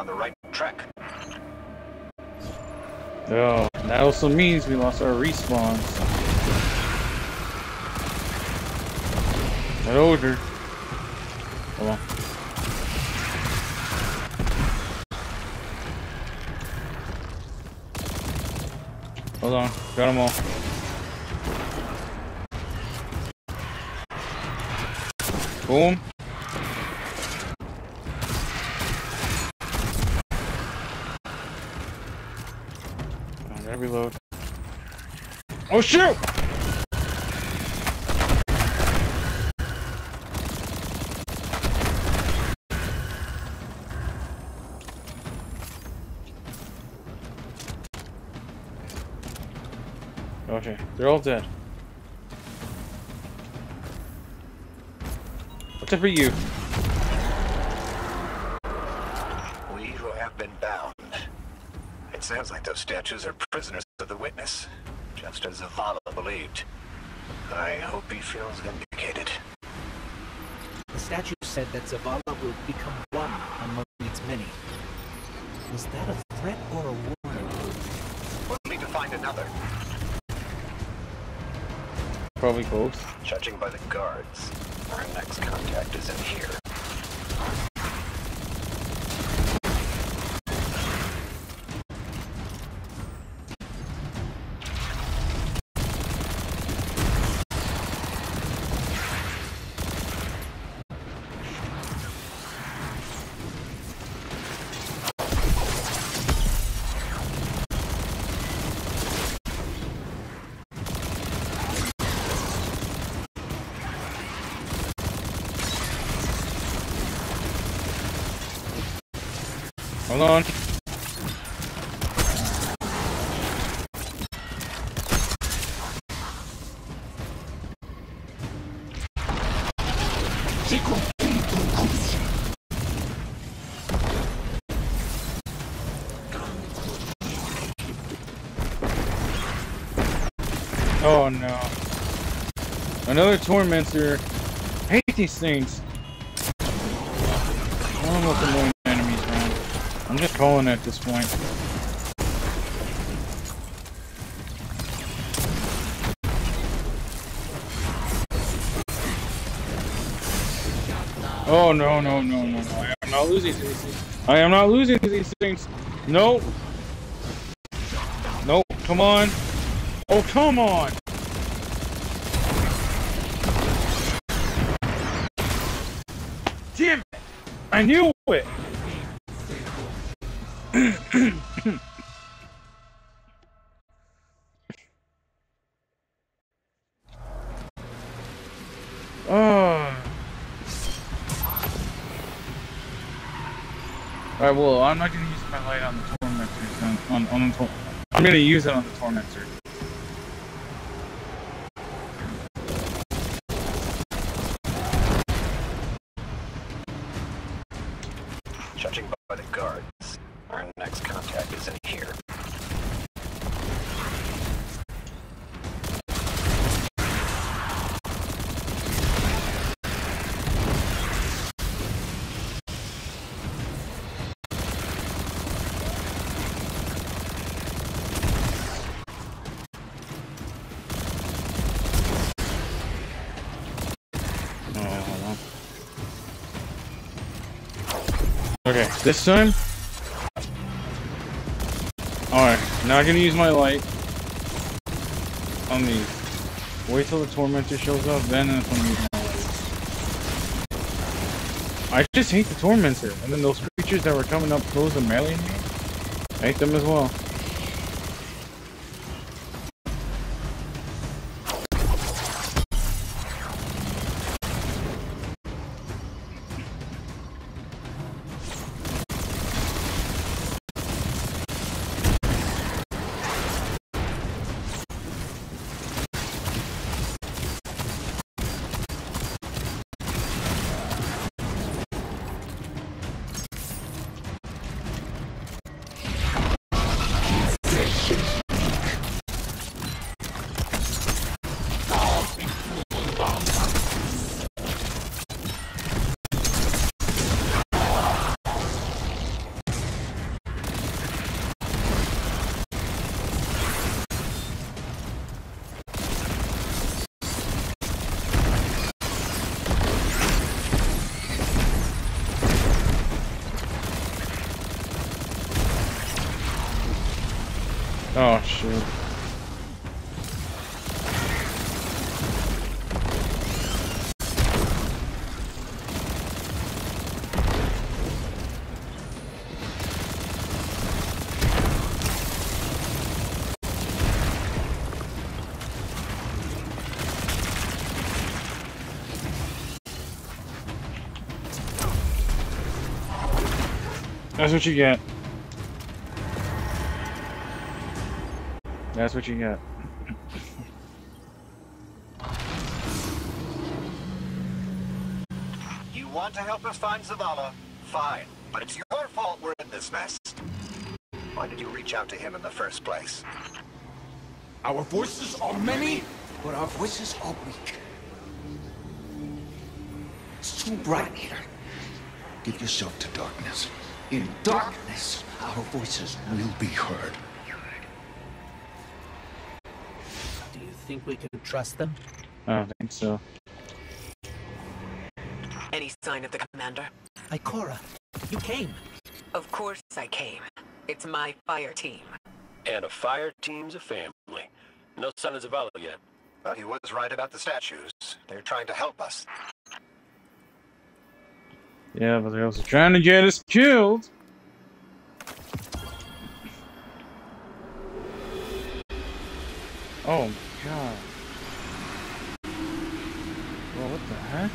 On the right track. Yo, that also means we lost our respawns. That. Hold on. Hold on, got them all. Boom. Reload. Oh shoot! Okay, they're all dead. What's up for you? We who have been bound. It sounds like those statues are prisoners of the witness, just as Zavala believed. I hope he feels vindicated. The statue said that Zavala will become one among its many. Was that a threat or a warning? We'll need to find another. Probably both. Judging by the guards, our next contact is in here. Another tormentor. I hate these things. One of the most annoying enemies, man. I'm just calling at this point. Oh no no no no no! I am not losing to these things. I am not losing to these things. No. Nope. Come on. Oh, come on! I knew it! <clears throat> oh. Alright, well, I'm not gonna use my light on the tormentors. On, on, on the tor I'm gonna use it on the tormentor. This time. Alright, I'm gonna use my light on these. Wait till the tormentor shows up, then I'm gonna use my light. I just hate the tormentor, and then those creatures that were coming up close and meleeing me. Hate them as well. Oh shoot. That's what you get. That's what you get. You want to help us find Zavala? Fine. But it's your fault we're in this mess. Why did you reach out to him in the first place? Our voices are many, but our voices are weak. It's too bright here. Give yourself to darkness. In darkness, our voices will be heard. Think we can trust them? I don't think so. Any sign of the commander? Ikora, you came. Of course I came. It's my fire team. And a fire team's a family. No sign of Zavala yet. Well, he was right about the statues. They're trying to help us. Yeah, but they're also trying to get us killed. Oh my god. Well, what the heck?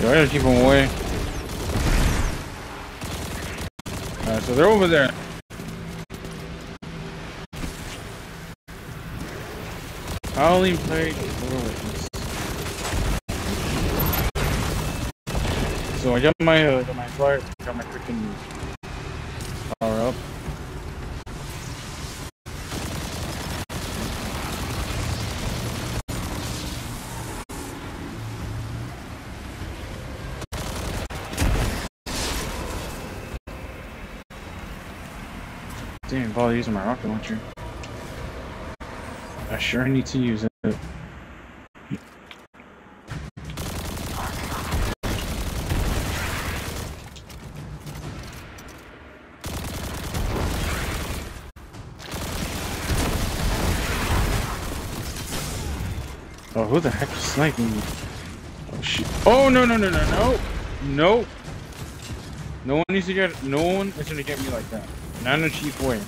Yo, I gotta keep them away. Alright, so they're over there. Howling Blade So I got my uh, got my fire, got my freaking power up. Damn, probably using my rocket launcher. I sure need to use it. Oh, who the heck is sniping me? Oh shit. Oh no no no no no! No! No one needs to get no one is gonna get me like that. Not in a cheap way.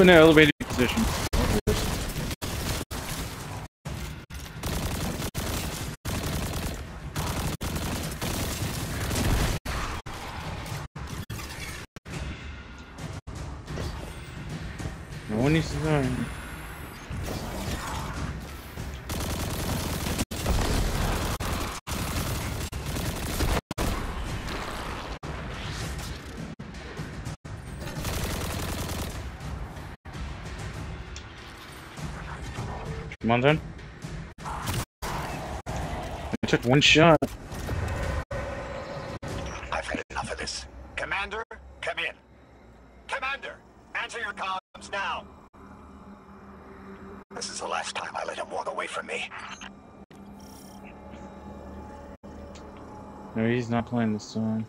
In an elevated position. Come on then. I took one shot. I've had enough of this. Commander, come in. Commander, answer your comms now. This is the last time I let him walk away from me. No, he's not playing this song.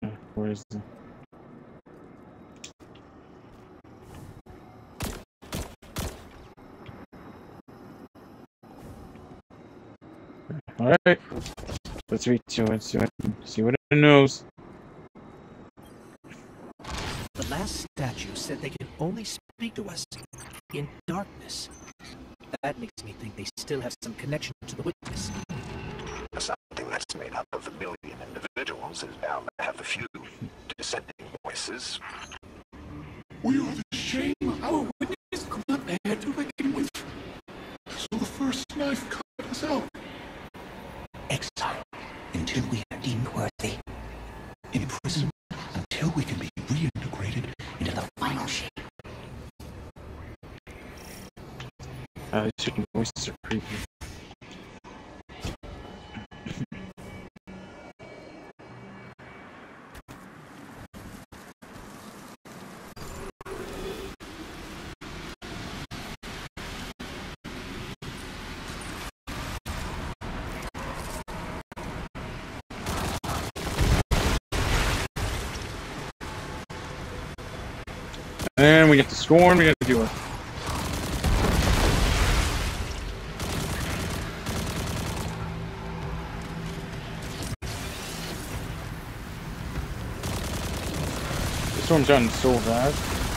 No, where is the... Alright. Let's read to it, see what, see what it knows. The last statue said they can only speak to us in darkness. That makes me think they still have some connection to the witness. Something that's made up of a million individuals is bound to have a few dissenting voices. We are the shame our witness could not bear to reckon with. So the first knife cut us out. Until we are deemed worthy. Imprisoned until we can be reintegrated into the final shape. Uh, chicken voices are creepy. And we get the scorn, we got to do it. The storm's done so fast.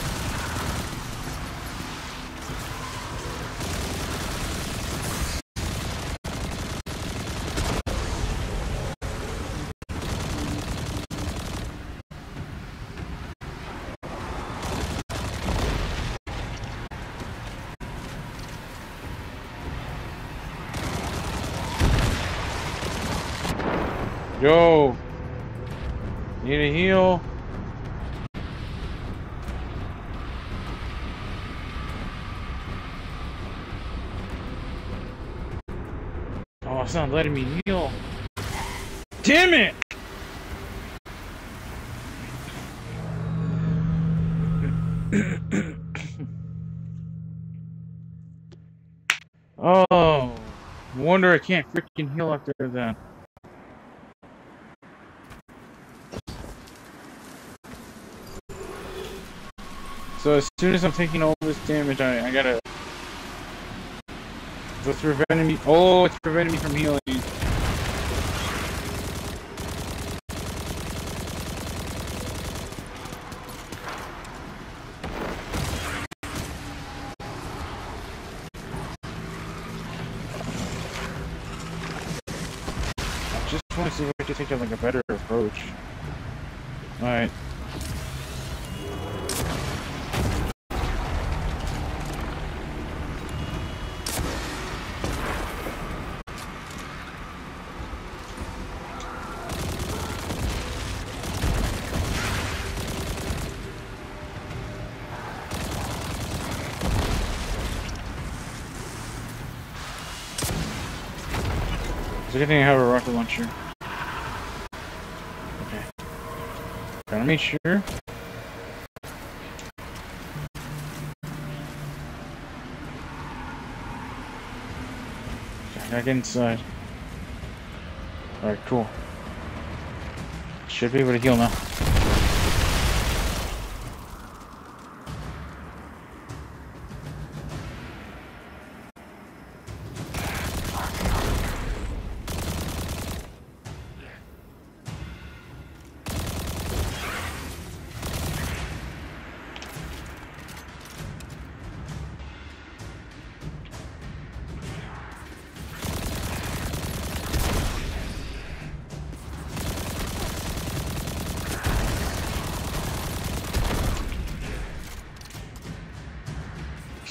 Not letting me heal. Damn it! <coughs> oh, wonder I can't freaking heal after that. So as soon as I'm taking all this damage, I, I gotta... It's preventing me... Oh, it's preventing me from healing. I just want to see if I can take like a better good thing I have a rocket launcher. Okay. Gotta make sure. Back inside. Alright, cool. Should be able to heal now.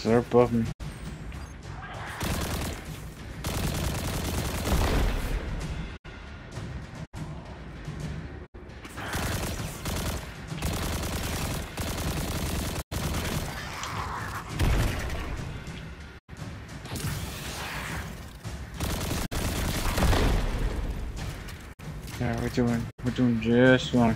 They're above me. Yeah, we're doing, we're doing just one.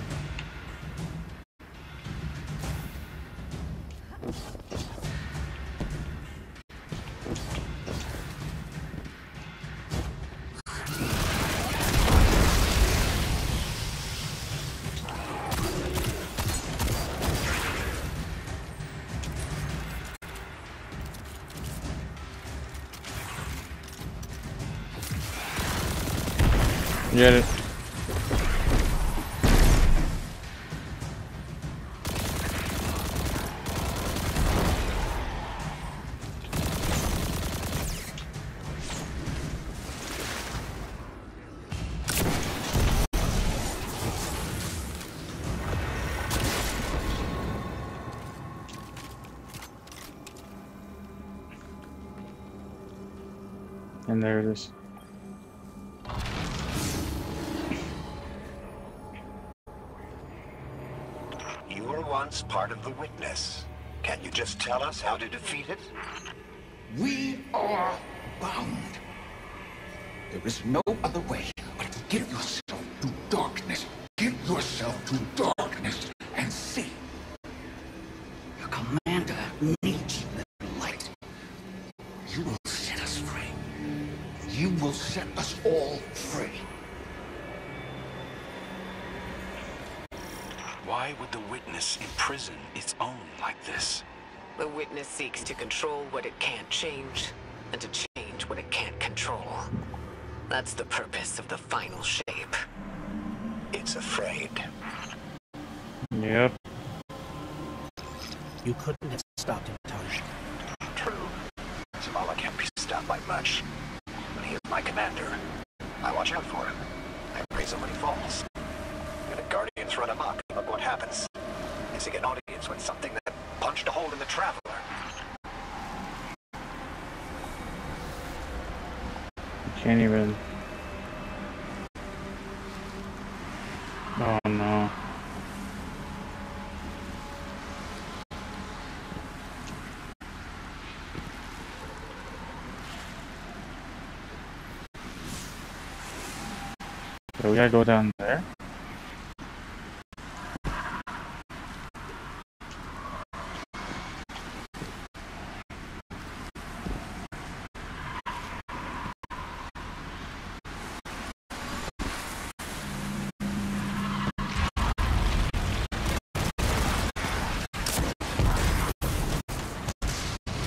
change, and to change what it can't control. That's the purpose. So we gotta go down there.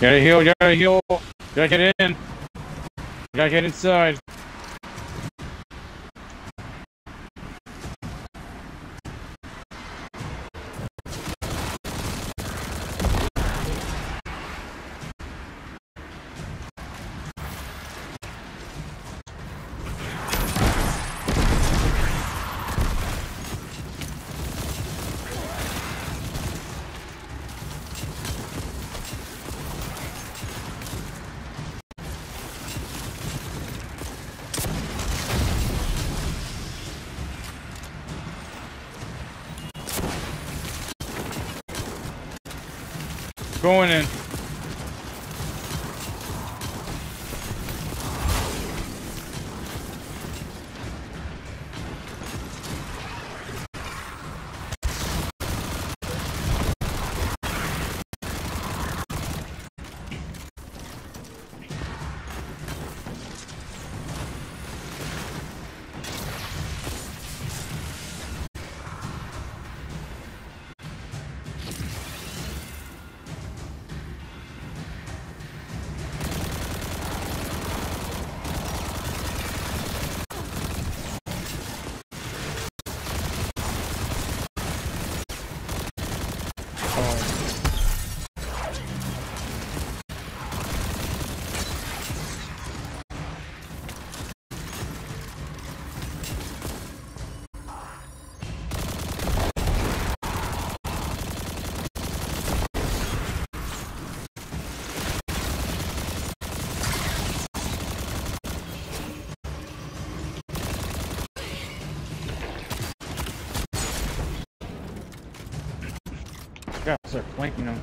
Gotta heal, gotta heal. Gotta get in. Gotta get inside. Flanking them.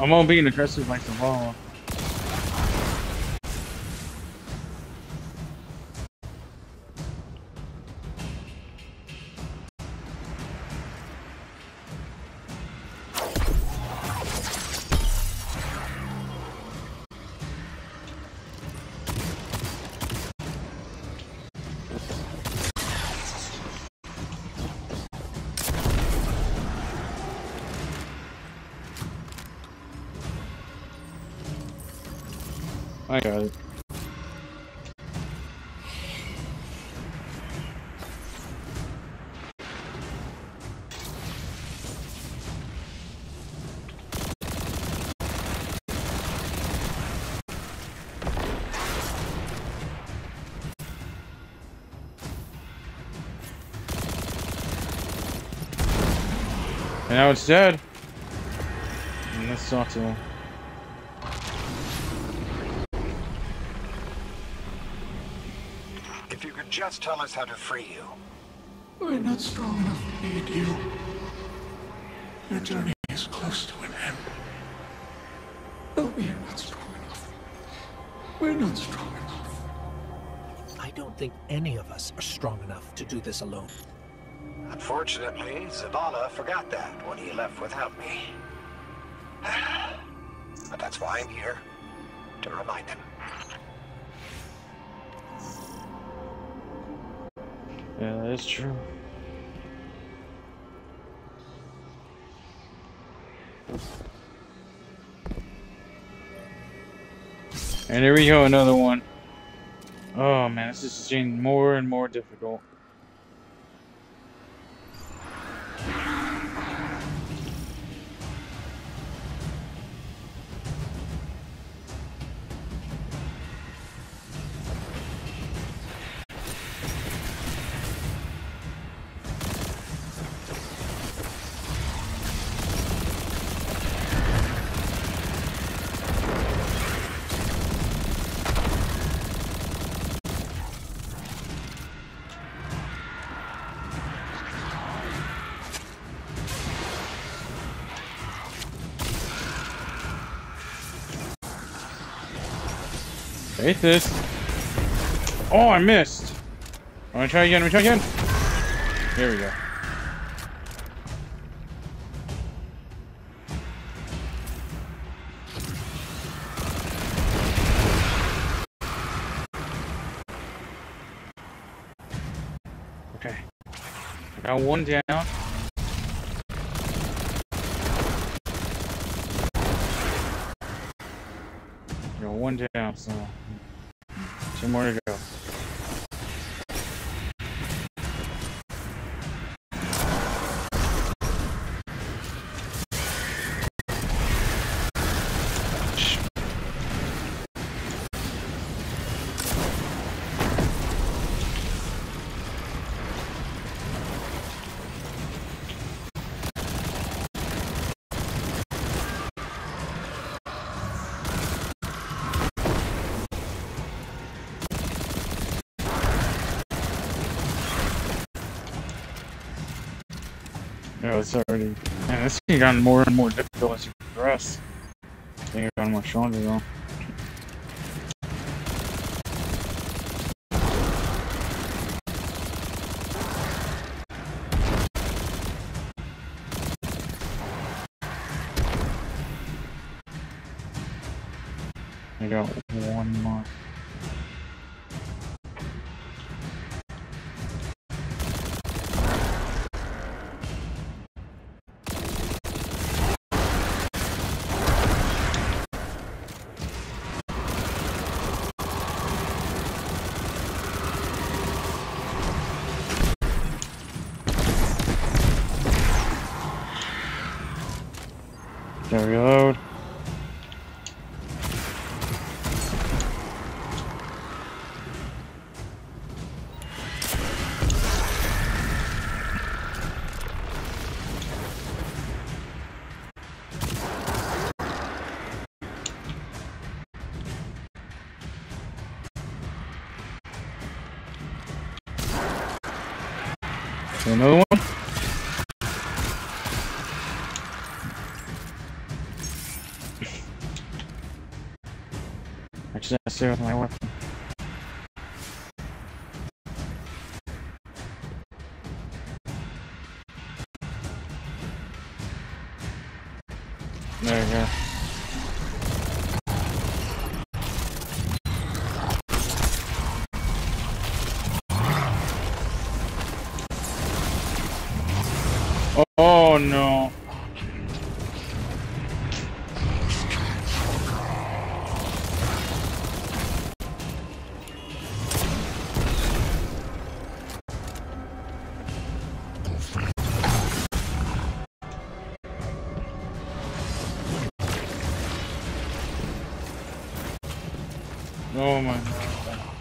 I'm all being aggressive like the ball. And now it's dead. And that's not all. If you could just tell us how to free you. We're not strong enough to need you. Your journey is close to an end. No, we are not strong enough. We're not strong enough. I don't think any of us are strong enough to do this alone. Unfortunately, Zavala forgot that when he left without me. <sighs> But that's why I'm here. To remind him. Yeah, that is true. And here we go, another one. Oh man, this is getting more and more difficult. Hate this. Oh, I missed. I'm gonna try again. I'm gonna try again. Here we go. Okay. Got one down. Yeah, it's already. Man, this thing gotten more and more difficult as you progress. I think it gotten much stronger though. I got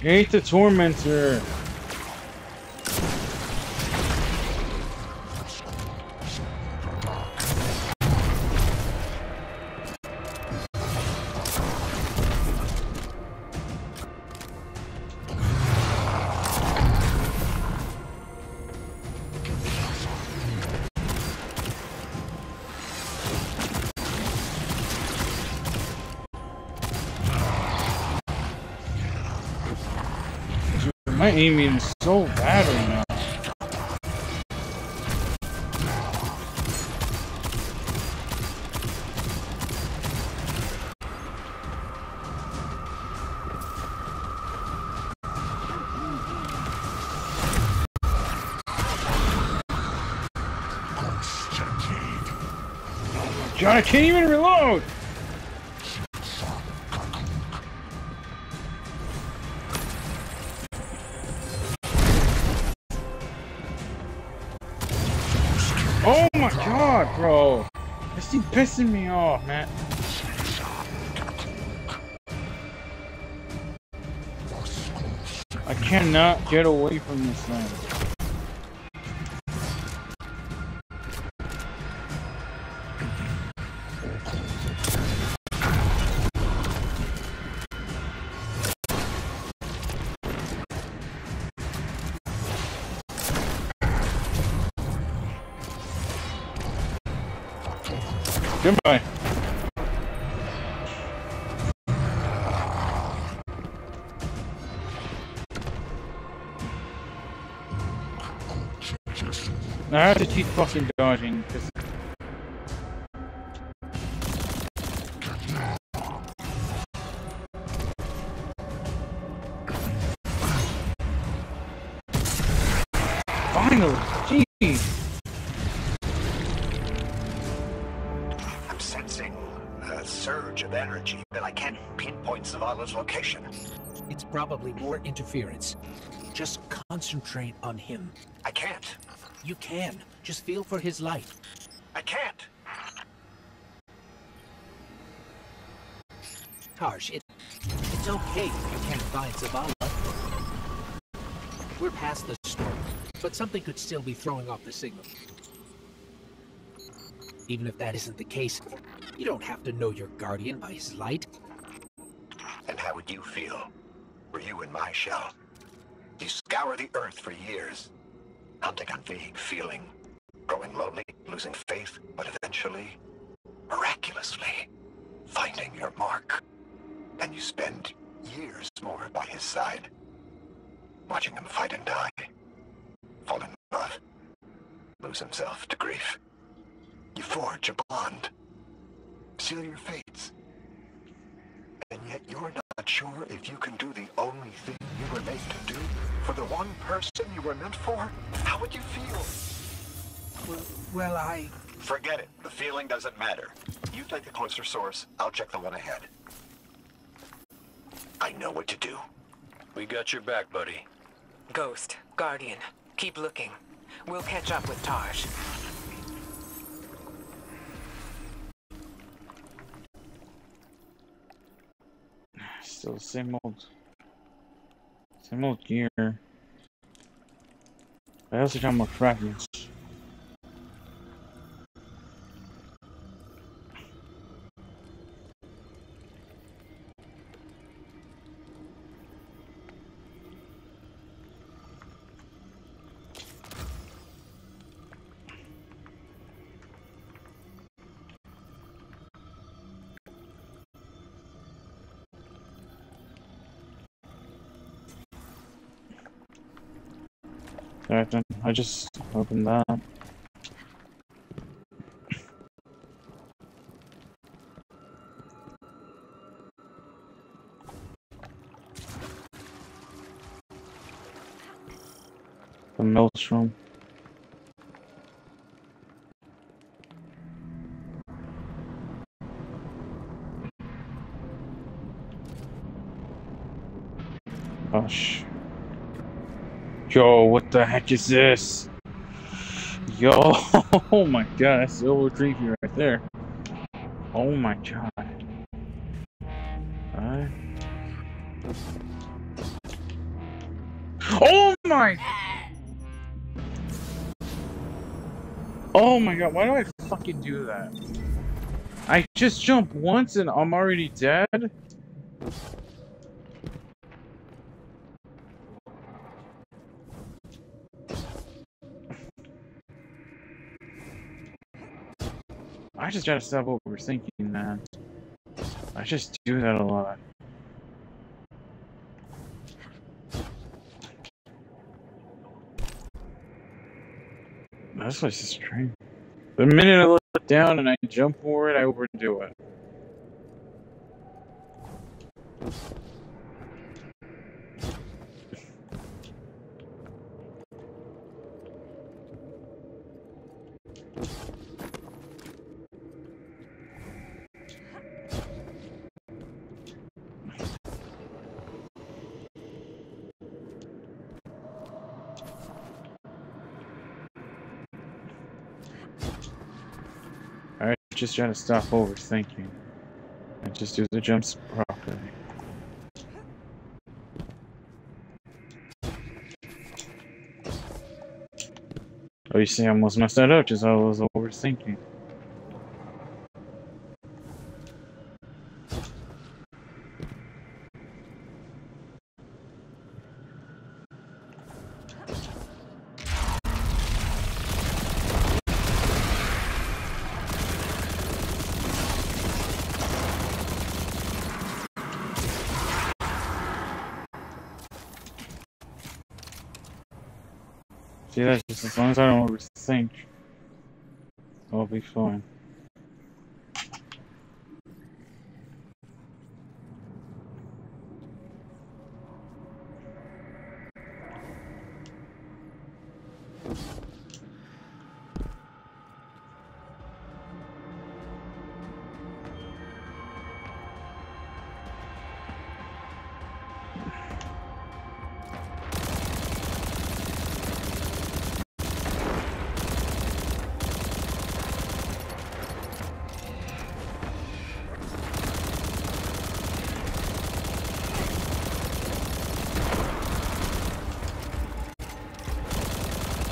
Hate the tormentor. Aiming so bad right now. I can't even reload! Pissing me off, man. I cannot get away from this thing. Have to fucking dodging. 'cause- Finally! Jeez! I'm sensing a surge of energy, but I can't pinpoint Zavala's location. It's probably more interference. Just concentrate on him. You can. Just feel for his light. I can't. Targe, it, it's okay if you can't find Zavala. We're past the storm, but something could still be throwing off the signal. Even if that isn't the case, you don't have to know your guardian by his light. And how would you feel? Were you in my shell? You scour the earth for years, a vague feeling, growing lonely, losing faith, but eventually, miraculously, finding your mark. And you spend years more by his side, watching him fight and die, fall in love, lose himself to grief. You forge a bond, seal your fates. And yet you're not sure if you can do the only thing you were made to do for the one person you were meant for? How would you feel? Well, well I... Forget it. The feeling doesn't matter. You take the closer source, I'll check the one ahead. I know what to do. We got your back, buddy. Ghost, Guardian, keep looking. We'll catch up with Targe. Still same old, same old gear. I also got more fragments. I just opened that. The maelstrom. Yo, what the heck is this? Yo, <laughs> oh my god, that's a little creepy right there. Oh my god. Alright. Oh my! Oh my god, why do I fucking do that? I just jump once and I'm already dead? Just gotta stop overthinking that. I just do that a lot. That's place is strange. The minute I look down and I jump for it, I overdo it. Alright, just to stop overthinking. And just do the jumps properly. Oh, you see, I almost messed that up just I was overthinking. See, that's just as long as I don't overthink, I'll be fine.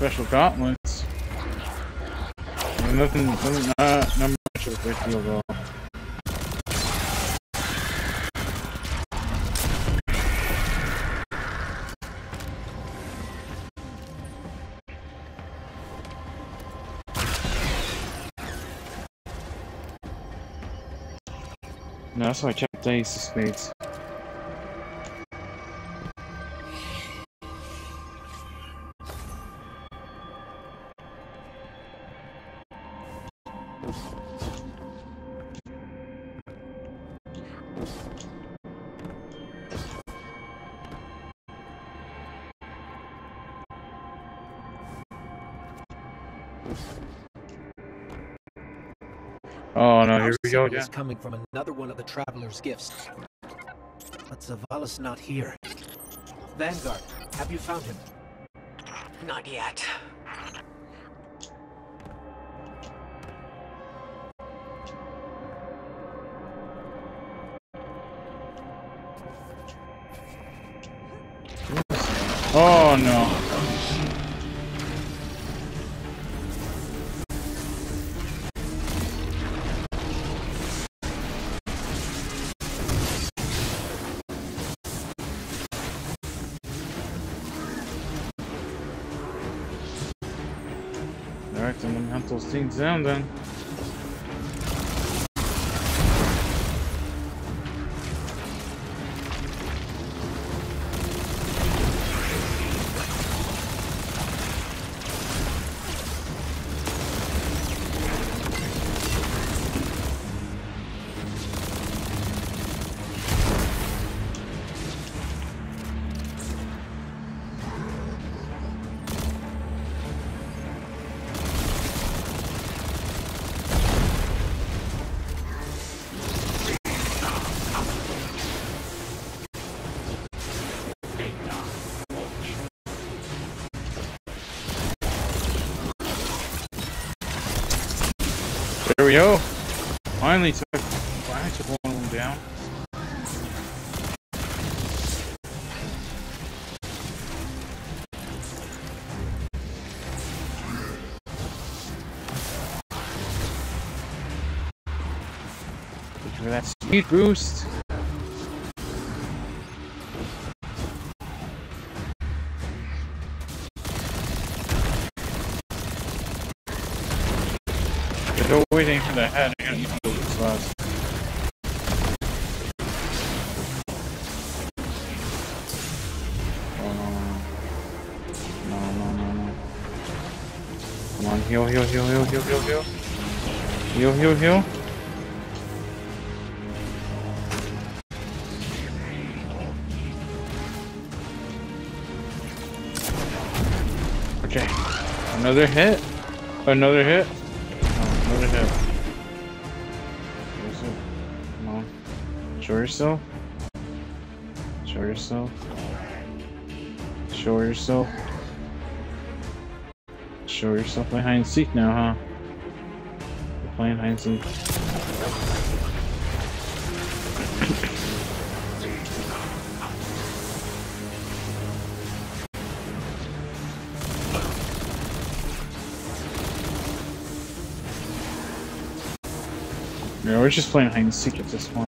Special gauntlets. Nothing, nothing not, not much of a big deal though. No, that's why I checked the ace of spades. We go signal is again. coming from another one of the Traveler's gifts. But Zavala's not here. Vanguard, have you found him? Not yet. Oh no. I'm gonna speed boost. Still waiting for the head. Oh no. Come on, heal, heal, heal, heal, heal, heal, heal. Heal, heal, heal. Another hit. Another hit. Oh, another hit. Come on. Show yourself. Show yourself. Show yourself. Show yourself and seek now, huh? You're playing hide and seek. Yeah, we're just playing hide and seek at this point.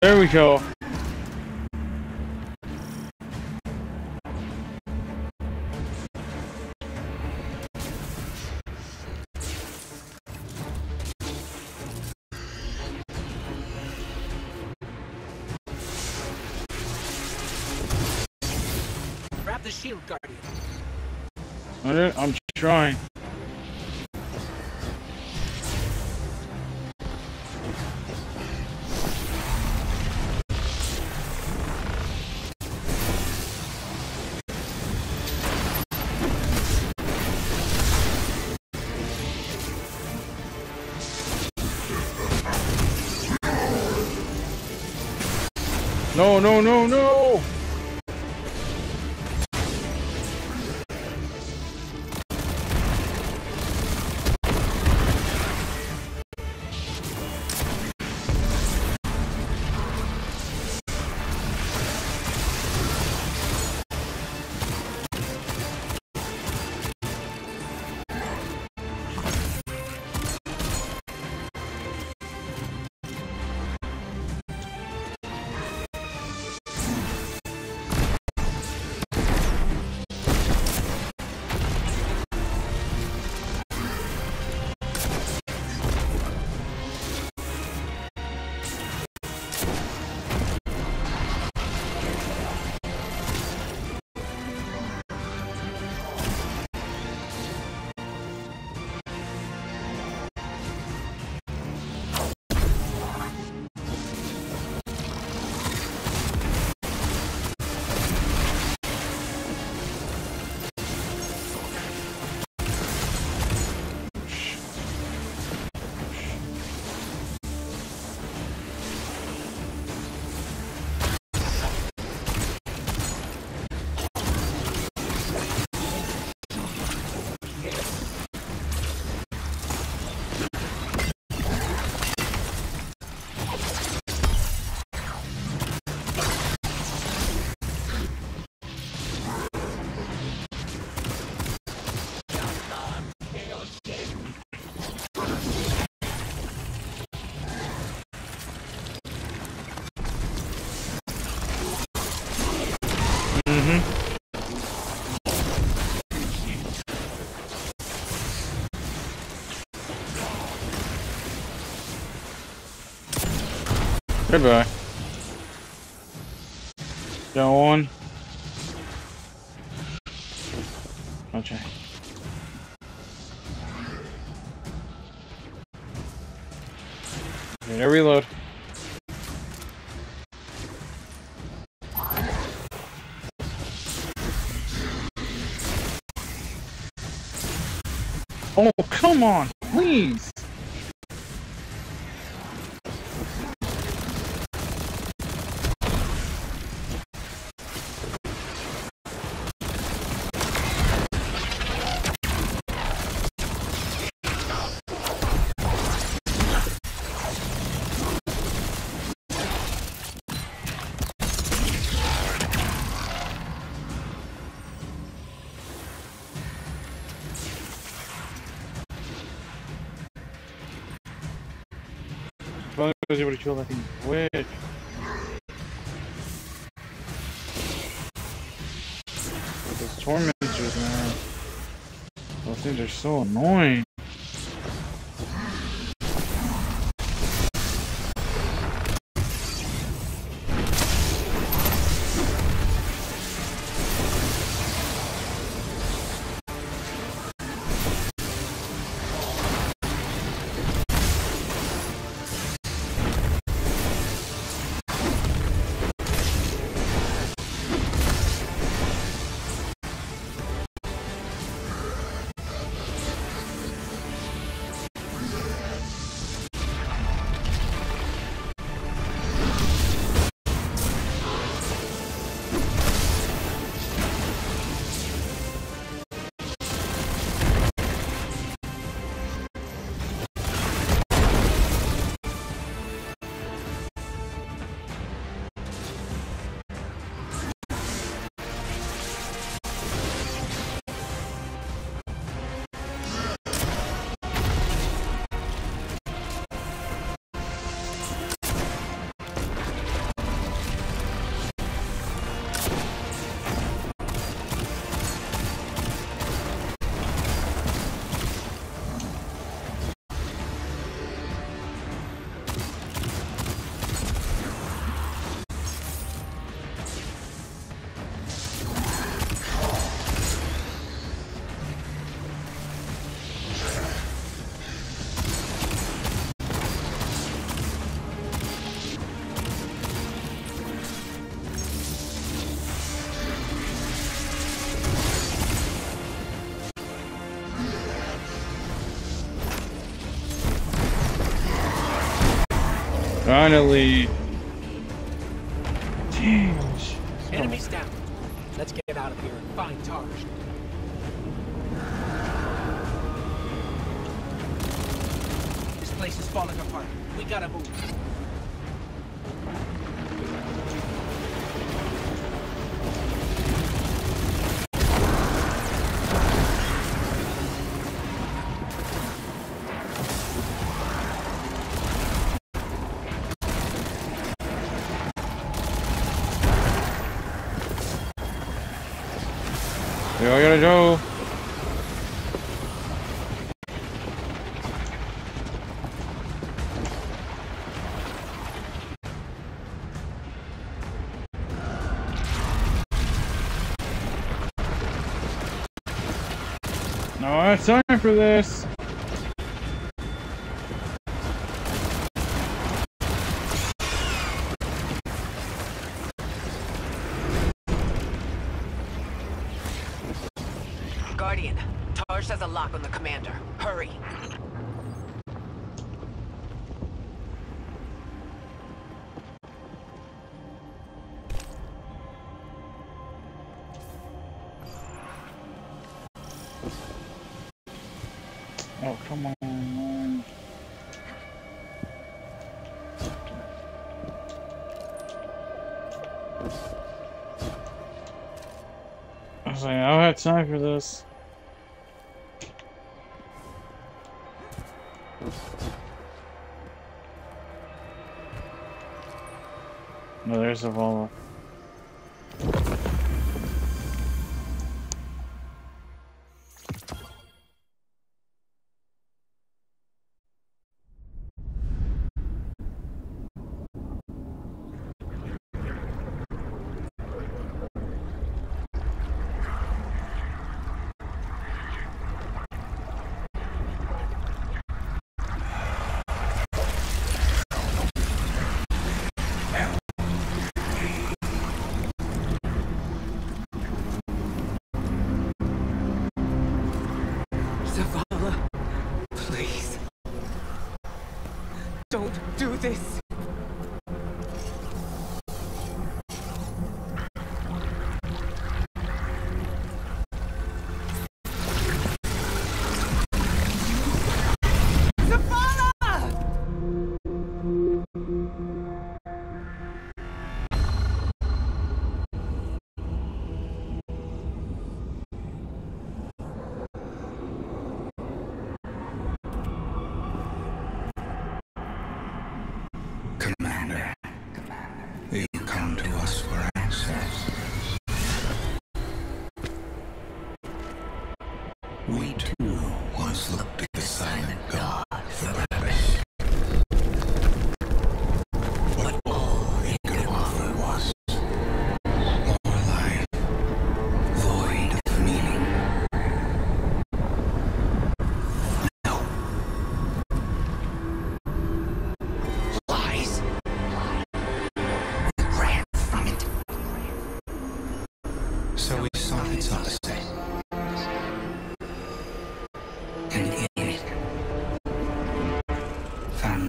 There we go. Goodbye. Go on. Okay. Okay, reload. Oh, come on, please! Was able to kill that thing quick. But those tormentors, man. Those things are so annoying. Finally. No, I have time for this. Time for this. Don't do this! is on the side. And it, found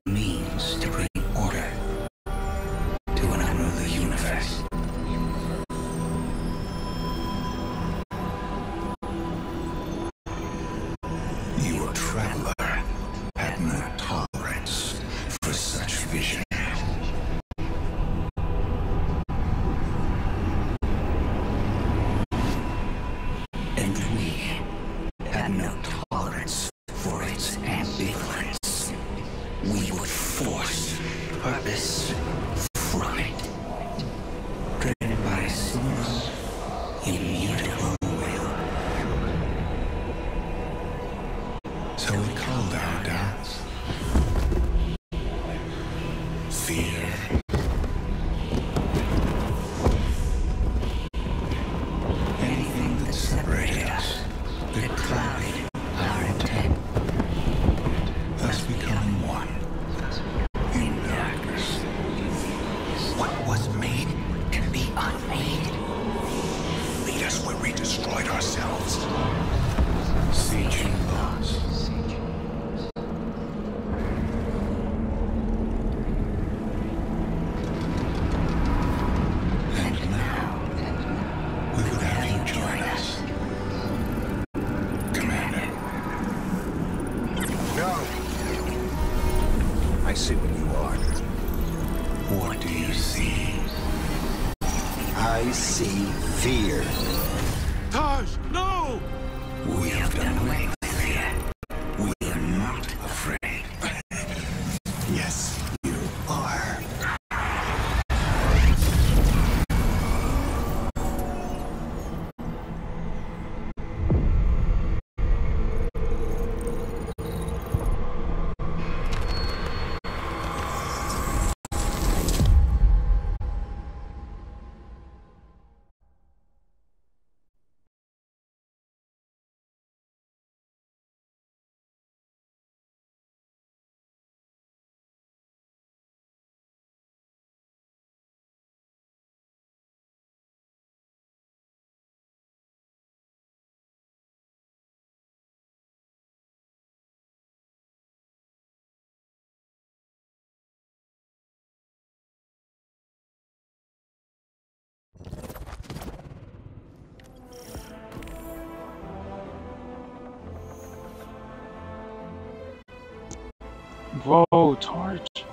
Whoa, Torch.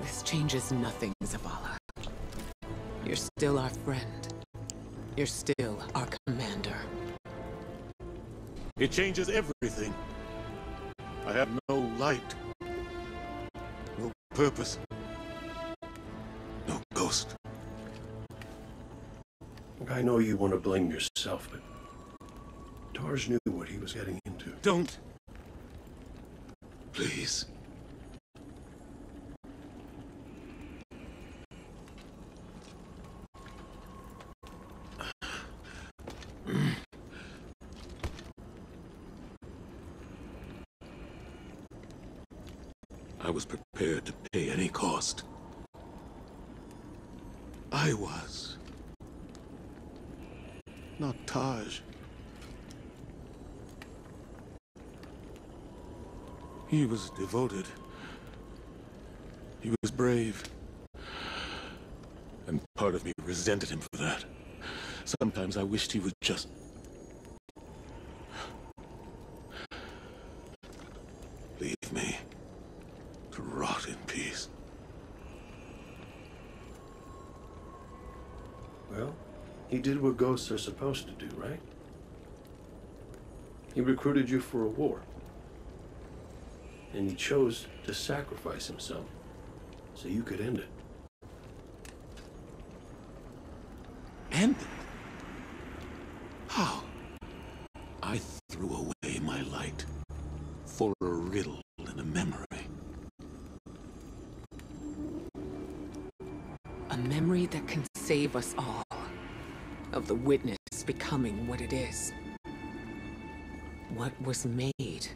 This changes nothing, Zavala. You're still our friend. You're still our commander. It changes everything. I have no light. No purpose. No ghost. I know you want to blame yourself, but Targe knew what he was getting into. Don't please. I was prepared to pay any cost. I was. Not Targe. He was devoted. He was brave. And part of me resented him for that. Sometimes I wished he would just... Leave me to rot in peace. Well, he did what ghosts are supposed to do, right? He recruited you for a war. And he chose to sacrifice himself so you could end it. End it? How? I threw away my light for a riddle and a memory. A memory that can save us all. Of the witness becoming what it is. What was made.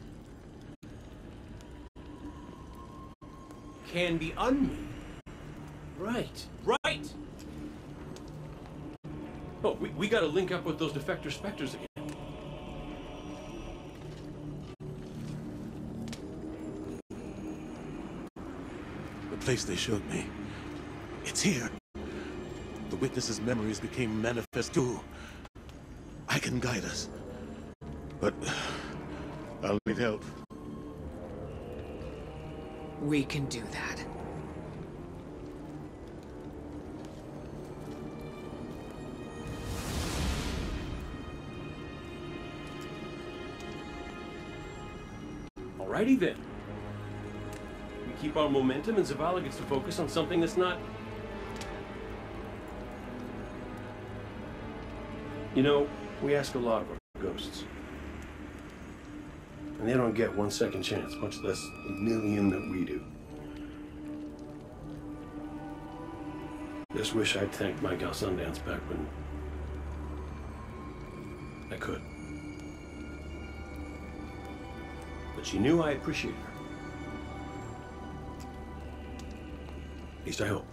Can be unmade. Right, right! Oh, we, we gotta link up with those defector specters again. The place they showed me. It's here. The witness's memories became manifest too. I can guide us. But <sighs> I'll need help. We can do that. Alrighty then. We keep our momentum and Zavala gets to focus on something that's not... You know, we ask a lot of our ghosts. They don't get one second chance, much less a million that we do. Just wish I'd thanked my gal Sundance back when I could. But she knew I appreciated her. At least I hope.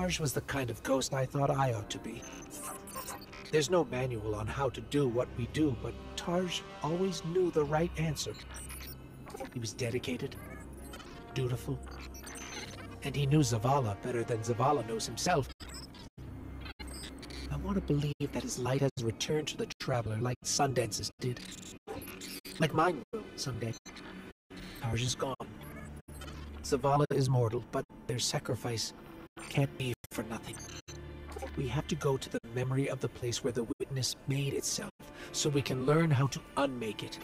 Targe was the kind of ghost I thought I ought to be. There's no manual on how to do what we do, but Targe always knew the right answer. He was dedicated, dutiful, and he knew Zavala better than Zavala knows himself. I want to believe that his light has returned to the Traveler like Sundance's did. Like mine will someday. Targe is gone. Zavala is mortal, but their sacrifice can't be for nothing. We have to go to the memory of the place where the witness made itself, so we can learn how to unmake it.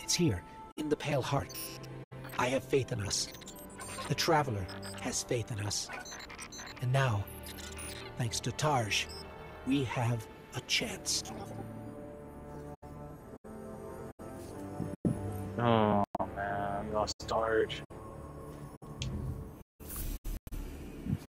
It's here, in the Pale Heart. I have faith in us. The Traveler has faith in us. And now, thanks to Targe, we have a chance. Oh man, lost Targe.